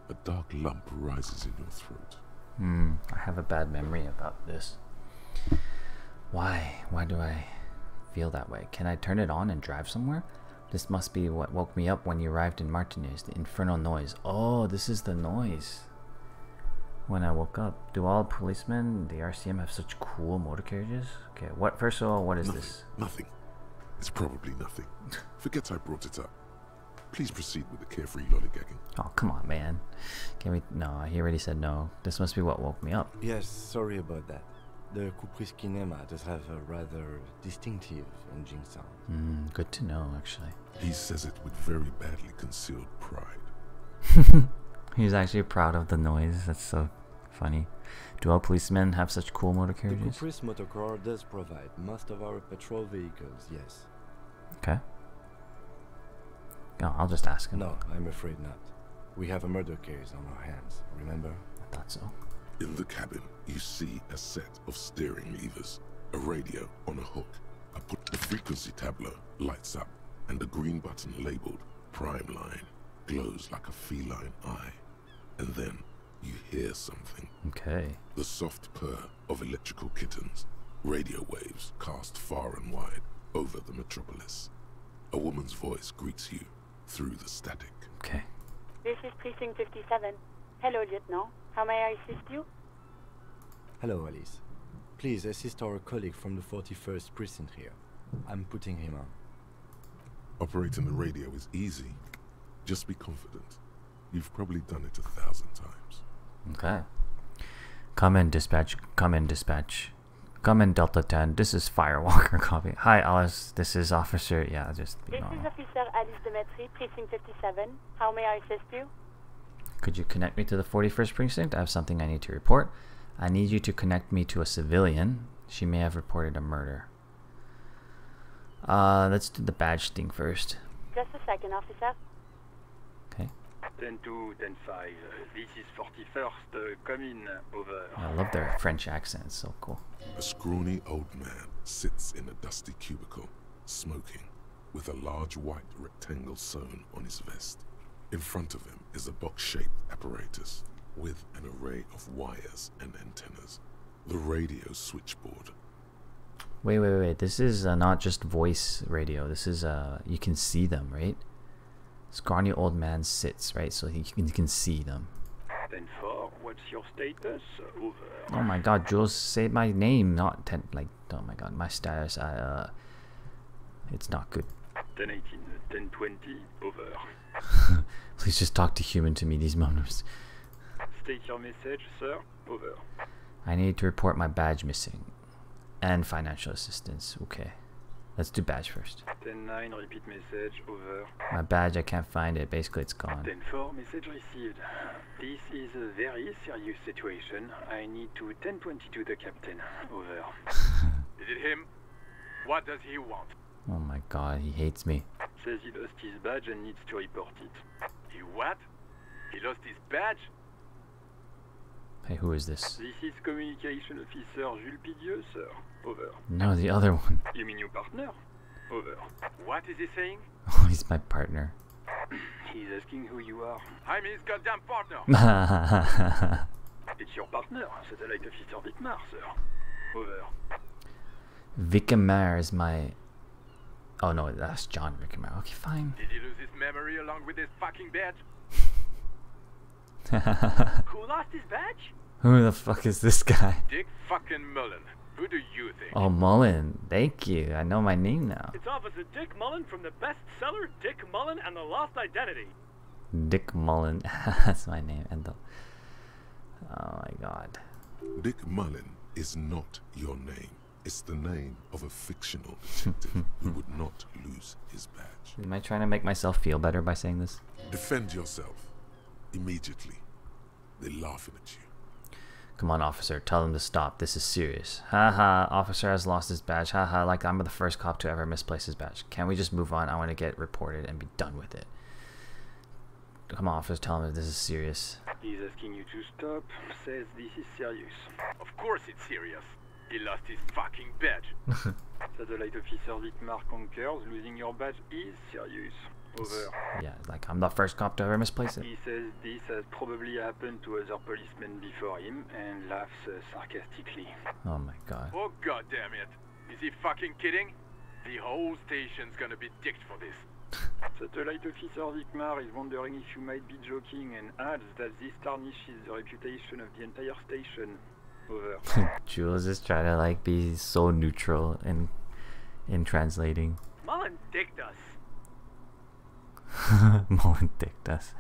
A dark lump rises in your throat.
Hmm, I have a bad memory about this. Why? Why do I feel that way? Can I turn it on and drive somewhere? This must be what woke me up when you arrived in Martinaise, the infernal noise. Oh, this is the noise. When I woke up, do all policemen, the RCM, have such cool motor carriages? Okay, what? First of all, what is
nothing.
this?
Nothing. It's probably nothing. Forget I brought it up. Please proceed with the carefree lollygagging.
Oh, come on, man. Can we? No, he already said no. This must be what woke me up.
Yes, sorry about that. The Coupris Kineema does have a rather distinctive engine sound.
Hmm, good to know, actually.
He says it with very badly concealed pride.
He's actually proud of the noise. That's so funny. Do all policemen have such cool motor
The
carriages?
Coupris Motorcar does provide most of our patrol vehicles, yes.
Okay. No, I'll just ask him.
No, I'm afraid not. We have a murder case on our hands, remember?
I thought so.
In the cabin, you see a set of steering levers, a radio on a hook. I put the frequency tableau lights up, and the green button labeled Prime Line glows like a feline eye. And then you hear something.
Okay.
The soft purr of electrical kittens, radio waves cast far and wide over the metropolis. A woman's voice greets you through the static.
Okay.
This is Precinct 57. Hello, Lieutenant. How may I assist you?
Hello, Alice. Please assist our colleague from the 41st precinct here. I'm putting him on.
Operating the radio is easy. Just be confident. You've probably done it a thousand times.
Okay. Come in, dispatch. Come in, dispatch. Come in, Delta 10. This is Firewalker copy. Hi, Alice. This is Officer. Yeah, just be
This is. Officer Alice Demetri, Precinct 57. How may I assist you?
Could you connect me to the 41st precinct? I have something I need to report. I need you to connect me to a civilian. She may have reported a murder. Uh, let's do the badge thing first.
Just a second, officer.
Okay.
10 2, 10 5. Uh, this is 41st. Uh, come in. Over.
I love their French accent. So cool.
A scrawny old man sits in a dusty cubicle, smoking, with a large white rectangle sewn on his vest. In front of him is a box-shaped apparatus with an array of wires and antennas. The radio switchboard.
Wait, wait, wait. This is uh, not just voice radio. This is uh, you can see them, right? Scrawny old man sits, right? So he can, you can see them.
10 4, what's your status? Over.
Oh my God, Jules, say my name, not ten. Like, oh my God, my status. I uh, it's not good.
10 18, 10 20, over.
Please just talk to human to me these moments.
State your message, sir. Over.
I need to report my badge missing, and financial assistance. Okay, let's do badge first.
10 9, repeat message. Over.
My badge, I can't find it. Basically, it's gone.
10 4, message received. This is a very serious situation. I need to 1022 the captain. Over.
Is it him? What does he want?
Oh my God, he hates me.
Says he lost his badge and needs to report it.
He what? He lost his badge?
Hey, who is this?
This is communication officer Jules Pidieu, sir. Over.
No, the other one.
You mean your partner? Over.
What is he saying?
Oh, he's my partner.
He's asking who you are.
I'm his goddamn partner.
It's your partner, Satellite Officer Dietmar, sir. Over.
Vicquemare is my. Oh no, that's Jean Vicquemare. Okay, fine.
Did he lose his memory along with his fucking badge?
Who lost his badge?
Who the fuck is this guy?
Dick fucking Mullen. Who do you think?
Oh, Mullen. Thank you. I know my name now.
It's Officer Dick Mullen from the bestseller Dick Mullen and the Lost Identity.
Dick Mullen. That's my name. And the. Oh my god.
Dick Mullen is not your name. It's the name of a fictional detective who would not lose his badge.
Am I trying to make myself feel better by saying this?
Defend yourself. Immediately. They're laughing at you.
Come on, officer. Tell them to stop. This is serious. Haha. Officer has lost his badge. Haha. Like I'm the first cop to ever misplace his badge. Can't we just move on? I want to get reported and be done with it. Come on, officer. Tell him this is serious.
He's asking you to stop, says this is serious.
Of course it's serious. He lost his fucking badge.
Satellite Officer Dietmar concurs, losing your badge is serious. Over.
Yeah, like I'm the first cop to ever misplace it.
He says this has probably happened to other policemen before him and laughs uh, sarcastically.
Oh my god.
Oh god damn it. Is he fucking kidding? The whole station's gonna be dicked for this.
Satellite Officer Dietmar is wondering if you might be joking and adds that this tarnishes the reputation of the entire station. Over.
Jules is trying to like be so neutral in in translating.
Mullen dicked us.
Mullen dicked us.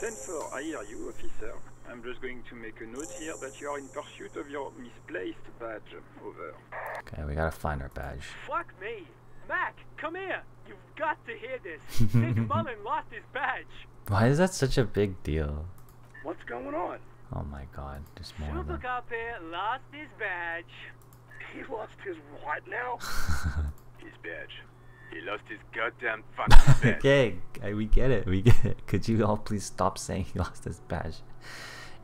10 4, I hear you, officer. I'm just going to make a note here that you are in pursuit of your misplaced badge. Over.
okay, we gotta find our badge.
Fuck me. Mac, come here. You've got to hear this. Dick Mullen lost his badge.
Why is that such a big deal?
What's going on?
Oh my god, there's more of
Super cop here lost his badge. He lost his what now?
His badge. He lost his goddamn fucking badge.
okay, I- we get it, we get it. Could you all please stop saying he lost his badge?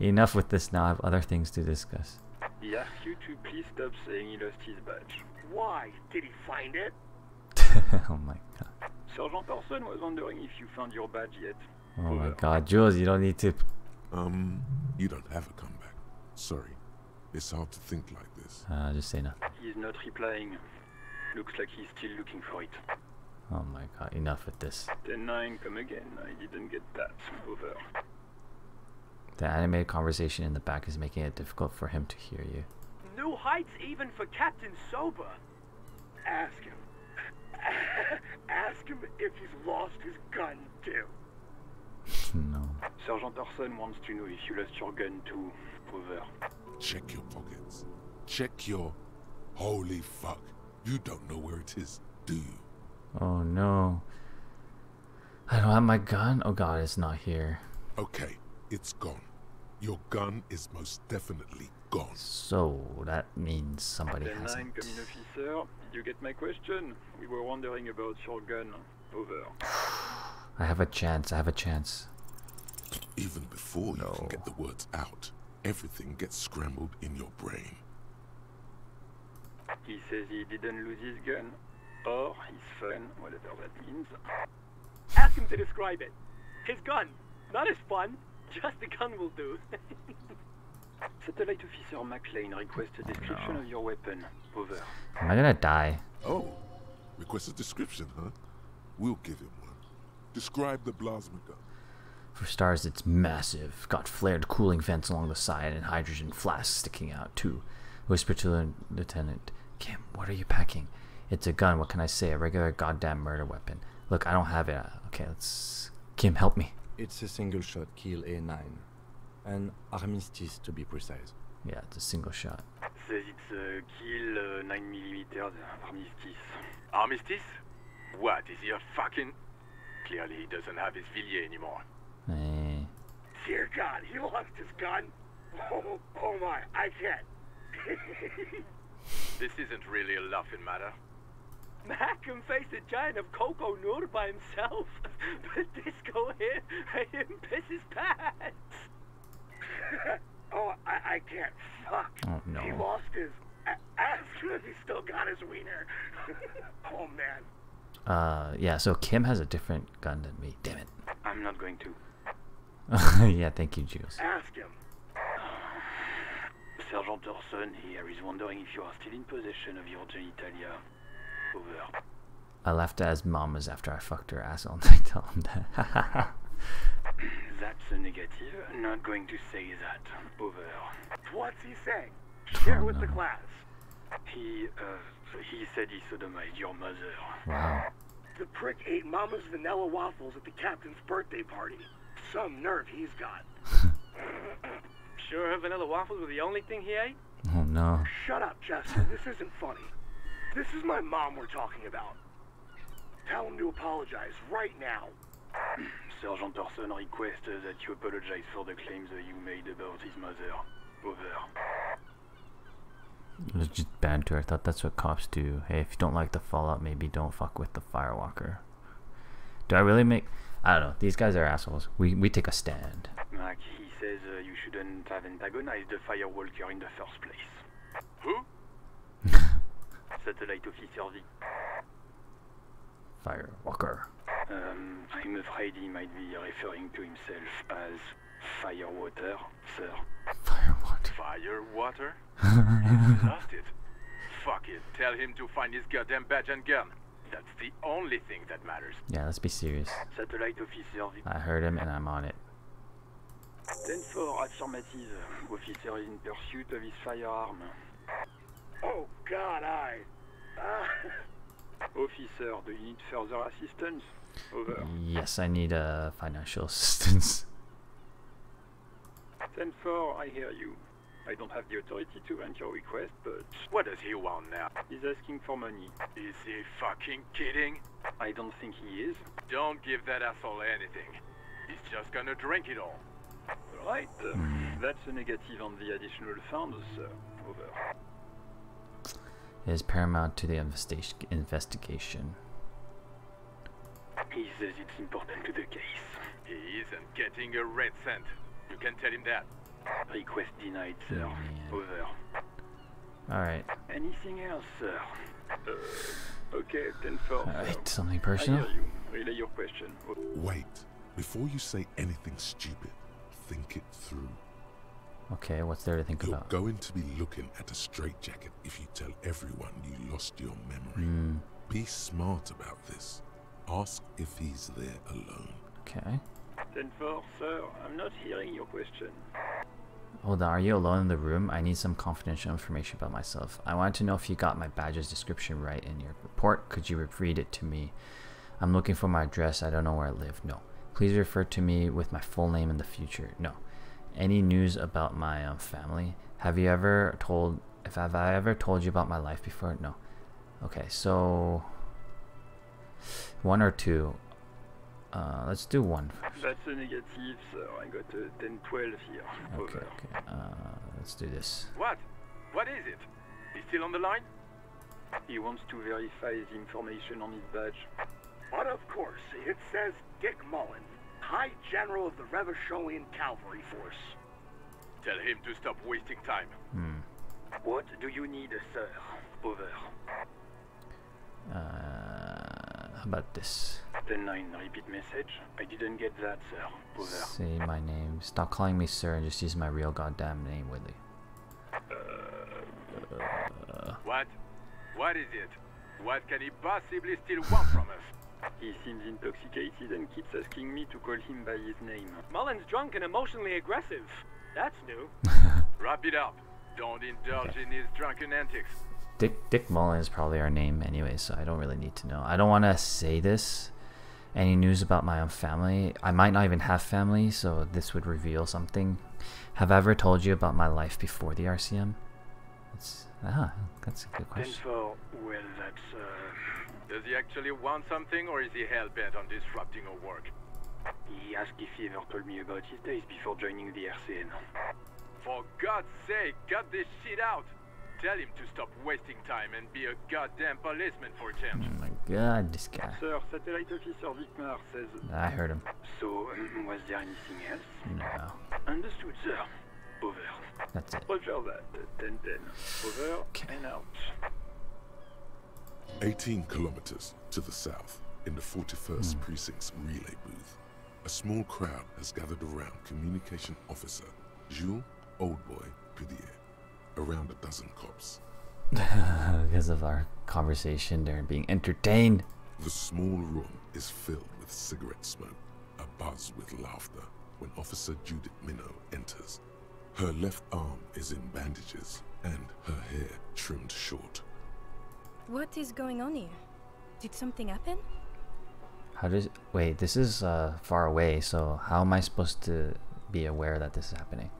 Enough with this now, I have other things to discuss.
He asks you to please stop saying he lost his badge.
Why? Did he find it?
oh my god.
Sergeant Orson was wondering if you found your badge yet.
Oh my god, Jules, you don't need to.
Um, you don't have a comeback. Sorry. It's hard to think like this.
Uh, just say nothing.
He's not replying. Looks like he's still looking for it.
Oh my god, enough with this.
10-9, come again. I didn't get that. Over.
The animated conversation in the back is making it difficult for him to hear you.
New heights even for Captain Sober. Ask him. Ask him if he's lost his gun too.
no.
Sergeant Orson wants to know if you lost your gun too. Over.
Check your pockets. Check your. Holy fuck. You don't know where it is, do you?
Oh no. I don't have my gun. Oh god, it's not here.
Okay, it's gone. Your gun is most definitely gone.
So that means somebody
10-9,
has
come
it.
in, officer. Did you get my question? We were wondering about your gun. Over.
I have a chance. I have a chance.
Even before you can get the words out, everything gets scrambled in your brain.
He says he didn't lose his gun. Or his fun, whatever that means.
Ask him to describe it. His gun, not his fun. Just the gun will do.
Satellite Officer McLaine requests a description oh. of your weapon. Over.
Am I gonna die?
Oh, request a description, huh? We'll give him one. Describe the plasma gun.
For stars, it's massive. Got flared cooling vents along the side and hydrogen flasks sticking out too. Whisper to the lieutenant, Kim, what are you packing? It's a gun. What can I say? A regular goddamn murder weapon. Look, I don't have it. Okay, let's. Kim, help me.
It's a single shot kill A9. An armistice to be precise.
Yeah, it's a single shot.
Says it's a kill uh, 9mm armistice.
Armistice? What, is he a fucking... Clearly he doesn't have his Villiers anymore.
Eh.
Dear God, he lost his gun. Oh, oh my, I can't.
This isn't really a laughing matter.
Mac can face a giant of Coco Nur by himself, but Disco here made him piss his pants. oh, I, I can't. Fuck.
Oh, no.
He lost his ass, ask him if he's still got his wiener. oh man.
Uh, yeah. So Kim has a different gun than me. Damn it.
I'm not going to.
yeah. Thank you, Jules.
Ask him.
Sergeant Orson here is wondering if you are still in possession of your genitalia. Over.
I left as mamas after I fucked her ass all night. Tell him that.
That's a negative. I'm not going to say that. Over.
What's he saying? Share with the class.
He, uh, he said he sodomized your mother.
wow.
The prick ate Mama's vanilla waffles at the captain's birthday party. Some nerve he's got.
Sure her vanilla waffles were the only thing he ate?
Oh no.
Shut up, Jester. This isn't funny. This is my mom we're talking about. Tell him to apologize right now.
Sergeant Orson requests that you apologize for the claims that you made about his mother. Over.
It was just banter. I thought that's what cops do. Hey, if you don't like the fallout, maybe don't fuck with the firewalker. Do I really make? I don't know. These guys are assholes. We we take a stand.
Mac, he says uh, you shouldn't have antagonized the firewalker in the first place.
Who?
Satellite Officer V.
Firewalker.
Um, I'm afraid he might be referring to himself as Firewater, sir.
Firewater.
Fire, water? He's lost it. Fuck it. Tell him to find his goddamn badge and gun. That's the only thing that matters.
Yeah, let's be serious.
Satellite Officer V.
I heard him and I'm on it.
10-4, affirmative. Officer is in pursuit of his firearm.
Oh, God, I. Ah.
Officer, do you need further assistance? Over.
Yes, I need uh, financial assistance.
10-4, I hear you. I don't have the authority to grant your request, but
What does he want now?
he's asking for money.
Is he fucking kidding?
I don't think he is.
Don't give that asshole anything. He's just gonna drink it all.
Right, uh, that's a negative on the additional funds, sir. Over.
It is paramount to the investi- investigation.
He says it's important to the case.
He isn't getting a red cent. You can tell him that.
Request denied, sir.
Yeah.
Over.
Alright.
Anything else, sir? Uh, okay, 10-4, sir.
Alright, something
I
personal?
hear you. Relay your question.
Wait. Before you say anything stupid, think it through.
Okay, what's there to think
You're
about?
going to be looking at a straitjacket if you tell everyone you lost your memory.
Hmm.
Be smart about this. Ask if he's there alone.
Okay.
10-4, sir. I'm not hearing your question.
Hold on, are you alone in the room? I need some confidential information about myself. I wanted to know if you got my badge's description right in your report. Could you read it to me? I'm looking for my address. I don't know where I live. No. Please refer to me with my full name in the future. No. Any news about my um, family? Have you ever told? If have I ever told you about my life before? No. Okay, so one or two. Uh, let's do one.
That's a negative, so I got a 10-12 here.
Okay,
Over.
okay. Uh, let's do this.
What? What is it? He's still on the line?
He wants to verify the information on his badge.
But of course, it says Dick Mullen, High General of the Revacholian Cavalry Force.
Tell him to stop wasting time.
Hmm.
What do you need, sir? Over.
Uh, how about this?
10-9, repeat message. I didn't get that, sir. Over.
Say my name. Stop calling me sir and just use my real goddamn name, Willie. Uh,
What? What is it? What can he possibly still want from us?
He seems intoxicated and keeps asking me to call him by his name.
Mullen's drunk and emotionally aggressive. That's new.
Wrap it up. Don't indulge in his drunken antics.
Dick Dick Mullen is probably our name anyway, so I don't really need to know. I don't want to say this. Any news about my own family? I might not even have family, so this would reveal something. Have I ever told you about my life before the RCM? That's ah, that's a good question.
10-4, well, that's, uh...
Does he actually want something or is he hell bent on disrupting our work?
He asked if he ever told me about his days before joining the RCM.
For God's sake, cut this shit out! Tell him to stop wasting time and be a goddamn policeman for a change.
Oh my god, this guy.
Sir, Satellite Officer Vicquemare says...
I heard him.
So, um, was there anything else?
No.
Understood, sir. Over.
That's it.
Roger that. 10 10. Over and out.
18 kilometers to the south, in the 41st hmm. Precinct's relay booth, a small crowd has gathered around Communication Officer Jules Oldboy Pidieu. Around a dozen cops.
because of our conversation, they're being entertained.
The small room is filled with cigarette smoke, a buzz with laughter, when Officer Judit Minot enters. Her left arm is in bandages, and her hair trimmed short.
What is going on here? Did something happen?
How does wait? This is uh, far away, so how am I supposed to be aware that this is happening?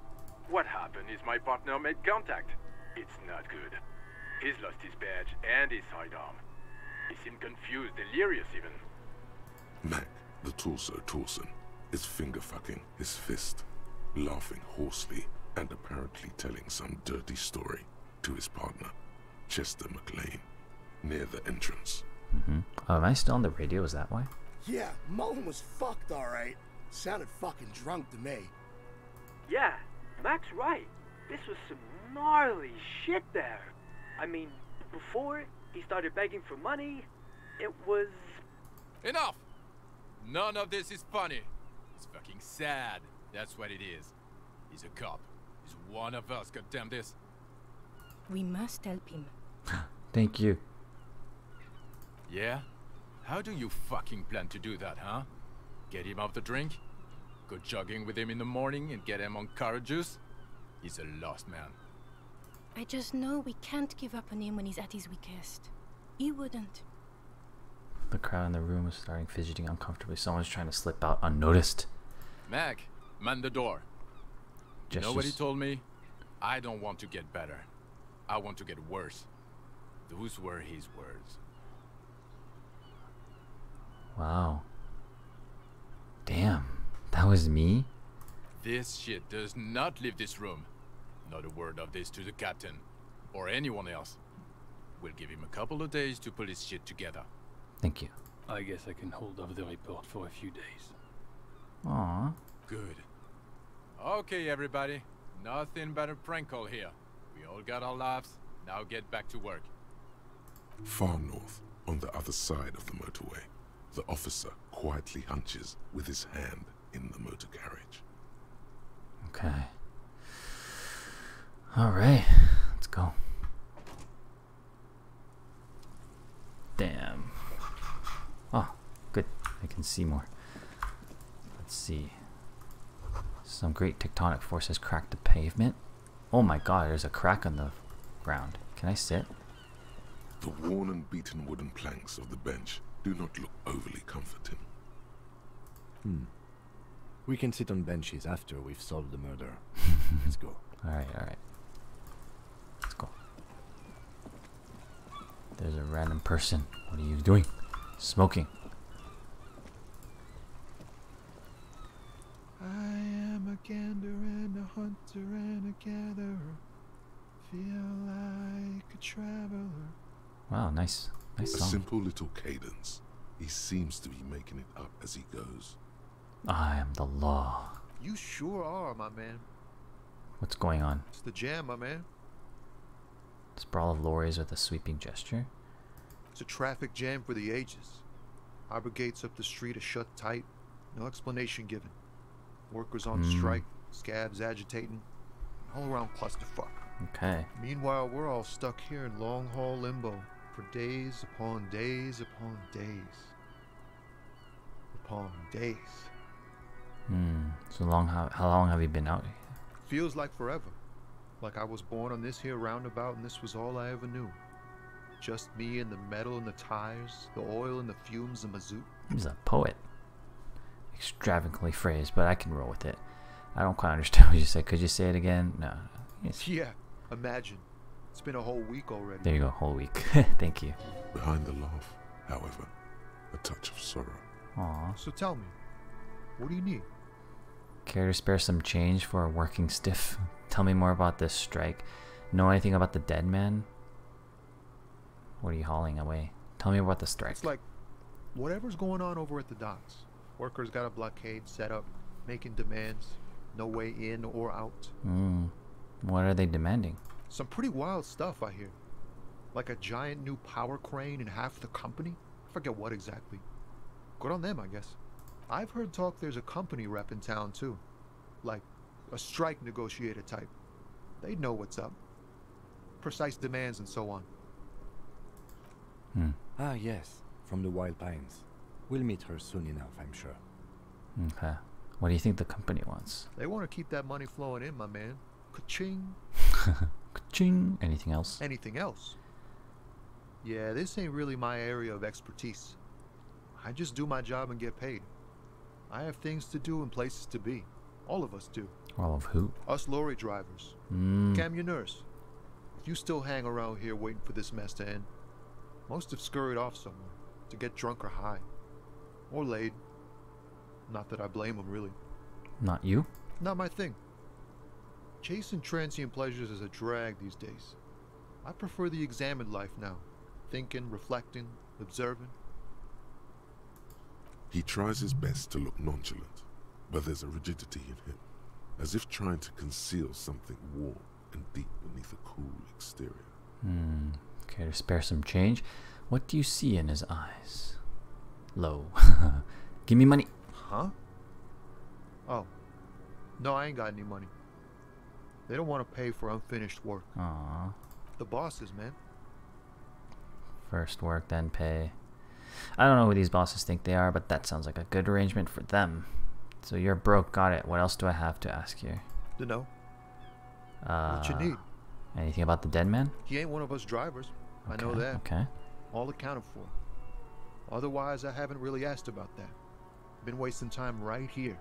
What happened is my partner made contact. It's not good. He's lost his badge and his sidearm. He seemed confused, delirious even.
Mack, the torso Torson, is finger fucking his fist, laughing hoarsely and apparently telling some dirty story to his partner, Chester McLaine, near the entrance.
Mm-hmm. Oh, am I still on the radio? Is that why?
Yeah, Mullen was fucked, alright. Sounded fucking drunk to me.
Yeah, Mack's right. This was some gnarly shit there. I mean, before he started begging for money, it was.
Enough! None of this is funny. It's fucking sad. That's what it is. He's a cop. He's one of us, goddamn this.
We must help him.
Thank you.
Yeah? How do you fucking plan to do that, huh? Get him off the drink? Go jogging with him in the morning and get him on carrot juice? He's a lost man.
I just know we can't give up on him when he's at his weakest. He wouldn't.
The crowd in the room is starting fidgeting uncomfortably. Someone's trying to slip out unnoticed.
Mack, man the door. You know what he told me? I don't want to get better. I want to get worse. Those were his words.
Wow. Damn, that was me.
This shit does not leave this room. Not a word of this to the captain. Or anyone else. We'll give him a couple of days to pull his shit together.
Thank you.
I guess I can hold off the report for a few days.
Aw.
Good. Okay, everybody. Nothing but a prank call here. We all got our laughs. Now get back to work.
Far north, on the other side of the motorway, the officer quietly hunches with his hand in the motor carriage.
Okay. All right, let's go. Damn. Oh, good. I can see more. Let's see. Some great tectonic forces cracked the pavement. Oh my god, there's a crack on the ground. Can I sit?
The worn and beaten wooden planks of the bench do not look overly comforting.
Hmm. We can sit on benches after we've solved the murder. Let's go.
Alright, alright. Let's go. There's a random person. What are you doing? Smoking.
I am a gander and a hunter and a gatherer. Feel like a traveler.
Wow, nice. Nice
a
song.
simple little cadence. He seems to be making it up as he goes.
I am the law.
You sure are, my man.
What's going on?
It's the jam, my man.
Sprawl of lorries with a sweeping gesture.
It's a traffic jam for the ages. Harbor gates up the street are shut tight. No explanation given. Workers on
Hmm.
strike, scabs agitating. All around clusterfuck.
Okay.
Meanwhile, we're all stuck here in long haul limbo for days upon days upon days. Upon days.
Hmm. So long. How, how long have you been out?
Feels like forever. Like I was born on this here roundabout and this was all I ever knew. Just me and the metal and the tires, the oil and the fumes and mazut.
He's a poet. Extravagantly phrased, but I can roll with it. I don't quite understand what you said. Could you say it again? No.
Yeah, imagine. It's been a whole week already.
There you go. A whole week. Thank you.
Behind the laugh, however, a touch of sorrow.
Aw.
So tell me, what do you need?
Care to spare some change for a working stiff? Tell me more about this strike. Know anything about the dead man? What are you hauling away? Tell me about the strike.
It's like whatever's going on over at the docks. Workers got a blockade set up, making demands. No way in or out.
Mm. What are they demanding?
Some pretty wild stuff, I hear. Like a giant new power crane in half the company? I forget what exactly. Good on them, I guess. I've heard talk there's a company rep in town, too. Like a strike negotiator type. They'd know what's up. Precise demands and so on.
Hmm.
Ah, yes, from the Wild Pines. We'll meet her soon enough, I'm sure.
Okay. What do you think the company wants?
They want to keep that money flowing in, my man. Ka-ching.
Ching. Anything else?
Anything else? Yeah, this ain't really my area of expertise. I just do my job and get paid. I have things to do and places to be. All of us do.
All of who?
Us lorry drivers.
Mm.
Cam, your nurse. If you still hang around here waiting for this mess to end, most have scurried off somewhere to get drunk or high. Or laid. Not that I blame them, really.
Not you?
Not my thing. Chasing transient pleasures is a drag these days. I prefer the examined life now. Thinking, reflecting, observing.
He tries his best to look nonchalant, but there's a rigidity in him, as if trying to conceal something warm and deep beneath a cool exterior.
Hmm. Okay, to spare some change, what do you see in his eyes? Low. Give me money.
Huh? Oh. No, I ain't got any money. They don't want to pay for unfinished work.
Aww.
The bosses, man.
First work, then pay. I don't know who these bosses think they are, but that sounds like a good arrangement for them. So you're broke, got it. What else do I have to ask you?
To know.
Uh,
What you need?
Anything about the dead man?
He ain't one of us drivers. I know that.
Okay.
All accounted for. Otherwise, I haven't really asked about that. Been wasting time right here.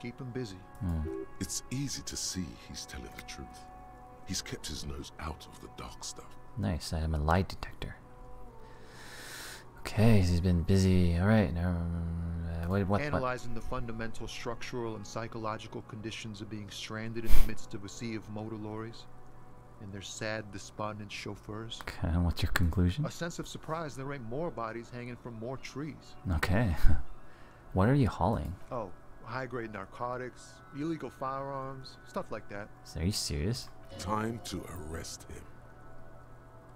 Keep him busy.
Hmm.
It's easy to see he's telling the truth. He's kept his nose out of the dark stuff.
Nice. I'm a lie detector. Okay, he's been busy. All right. Uh, what, what, what?
Analyzing the fundamental structural and psychological conditions of being stranded in the midst of a sea of motor lorries and their sad, despondent chauffeurs.
Okay, what's your conclusion?
A sense of surprise there ain't more bodies hanging from more trees.
Okay. what are you hauling?
Oh, high grade narcotics, illegal firearms, stuff like that.
Are you serious?
Time to arrest him.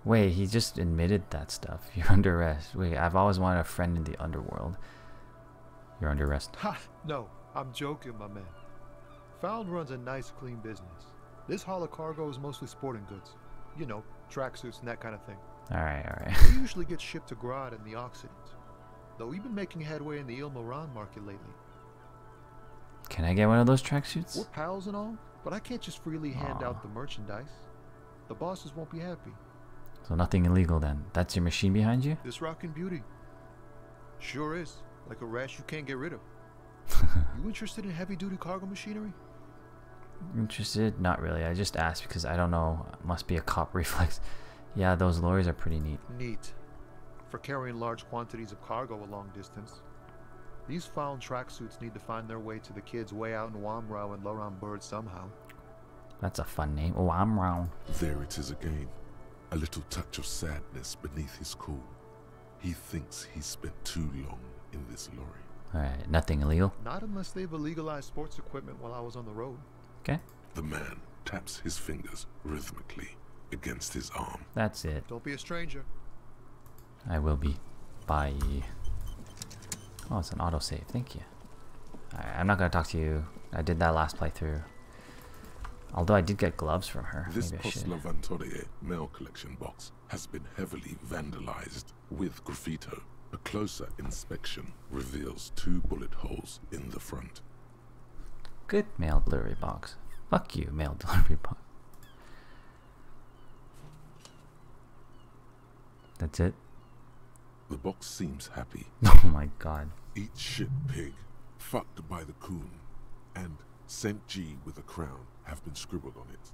Wait, he just admitted that stuff. You're under arrest. Wait, I've always wanted a friend in the underworld. You're under arrest.
Ha! No, I'm joking, my man. FALN runs a nice, clean business. This haul of cargo is mostly sporting goods. You know, tracksuits and that kind of thing.
Alright, alright.
They usually get shipped to Graad and the Occident. Though we've been making headway in the Iilmaraa market lately.
Can I get one of those tracksuits?
We're pals and all, but I can't just freely hand out the merchandise. The bosses won't be happy.
So nothing illegal then. That's your machine behind you?
This rockin' beauty. Sure is. Like a rash you can't get rid of. you interested in heavy duty cargo machinery?
Interested? Not really. I just asked because I don't know. Must be a cop reflex. Yeah, those lorries are pretty neat.
Neat. For carrying large quantities of cargo a long distance. These FALN tracksuits need to find their way to the kids way out in Wamrau and Loran Bird somehow.
That's a fun name. Oh, I'm wrong.
There it is again. A little touch of sadness beneath his cool. He thinks he's spent too long in this lorry.
Alright, nothing illegal.
Not unless they've illegalized sports equipment while I was on the road.
Okay.
The man taps his fingers rhythmically against his arm.
That's it.
Don't be a stranger.
I will be. Bye. Oh, it's an autosave. Thank you. Alright, I'm not gonna talk to you. I did that last playthrough. Although I did get gloves from her.
This
Maybe I should.
Post Lavantorie mail collection box has been heavily vandalized with graffito. A closer inspection reveals two bullet holes in the front.
Good mail delivery box. Fuck you, mail delivery box. That's it.
The box seems happy.
Oh my god.
Eat shit pig, fucked by the coon, and Saint G with a crown have been scribbled on it.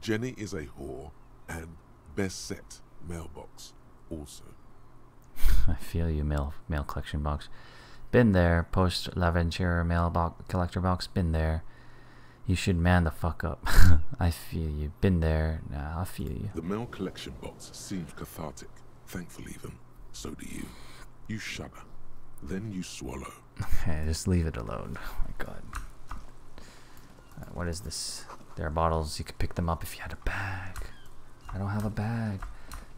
Jenny is a whore, and best set mailbox also.
I feel you, mail mail collection box. Been there. Post Laventure mail box collector box. Been there. You should man the fuck up. I feel you. Been there. Nah, I feel you.
The mail collection box seems cathartic, thankful even. So do you. You shudder. Then you swallow.
Okay, just leave it alone. Oh my god. Uh, what is this? There are bottles. You could pick them up if you had a bag. I don't have a bag.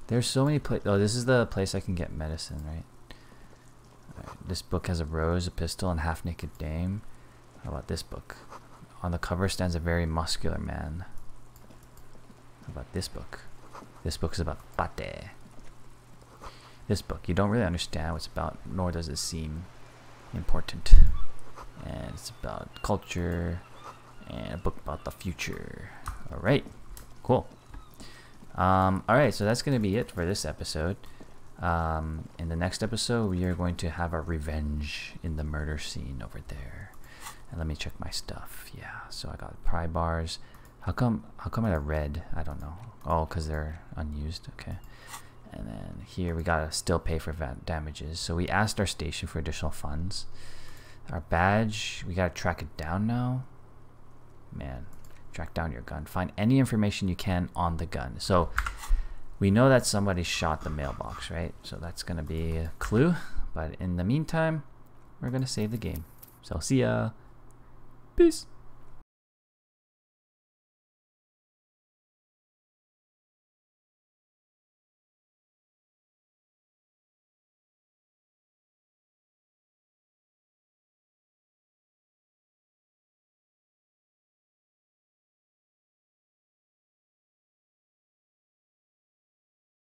There's so many places. Oh, this is the place I can get medicine, right? Alright, This book has a rose, a pistol, and half-naked dame. How about this book? On the cover stands a very muscular man. How about this book? This book is about pate. This book, you don't really understand what it's about, nor does it seem important. And it's about culture and a book about the future. Alright, cool. Um, Alright, so that's going to be it for this episode. Um, in the next episode, we are going to have our revenge in the murder scene over there. And let me check my stuff. Yeah, so I got pry bars. How come? How come I got red? I don't know. Oh, cause they're unused. Okay. And then here we gotta still pay for damages. So we asked our station for additional funds. Our badge, we gotta track it down now. Man, track down your gun. Find any information you can on the gun. So we know that somebody shot the mailbox, right? So that's gonna be a clue. But in the meantime, we're gonna save the game. So see ya. Peace.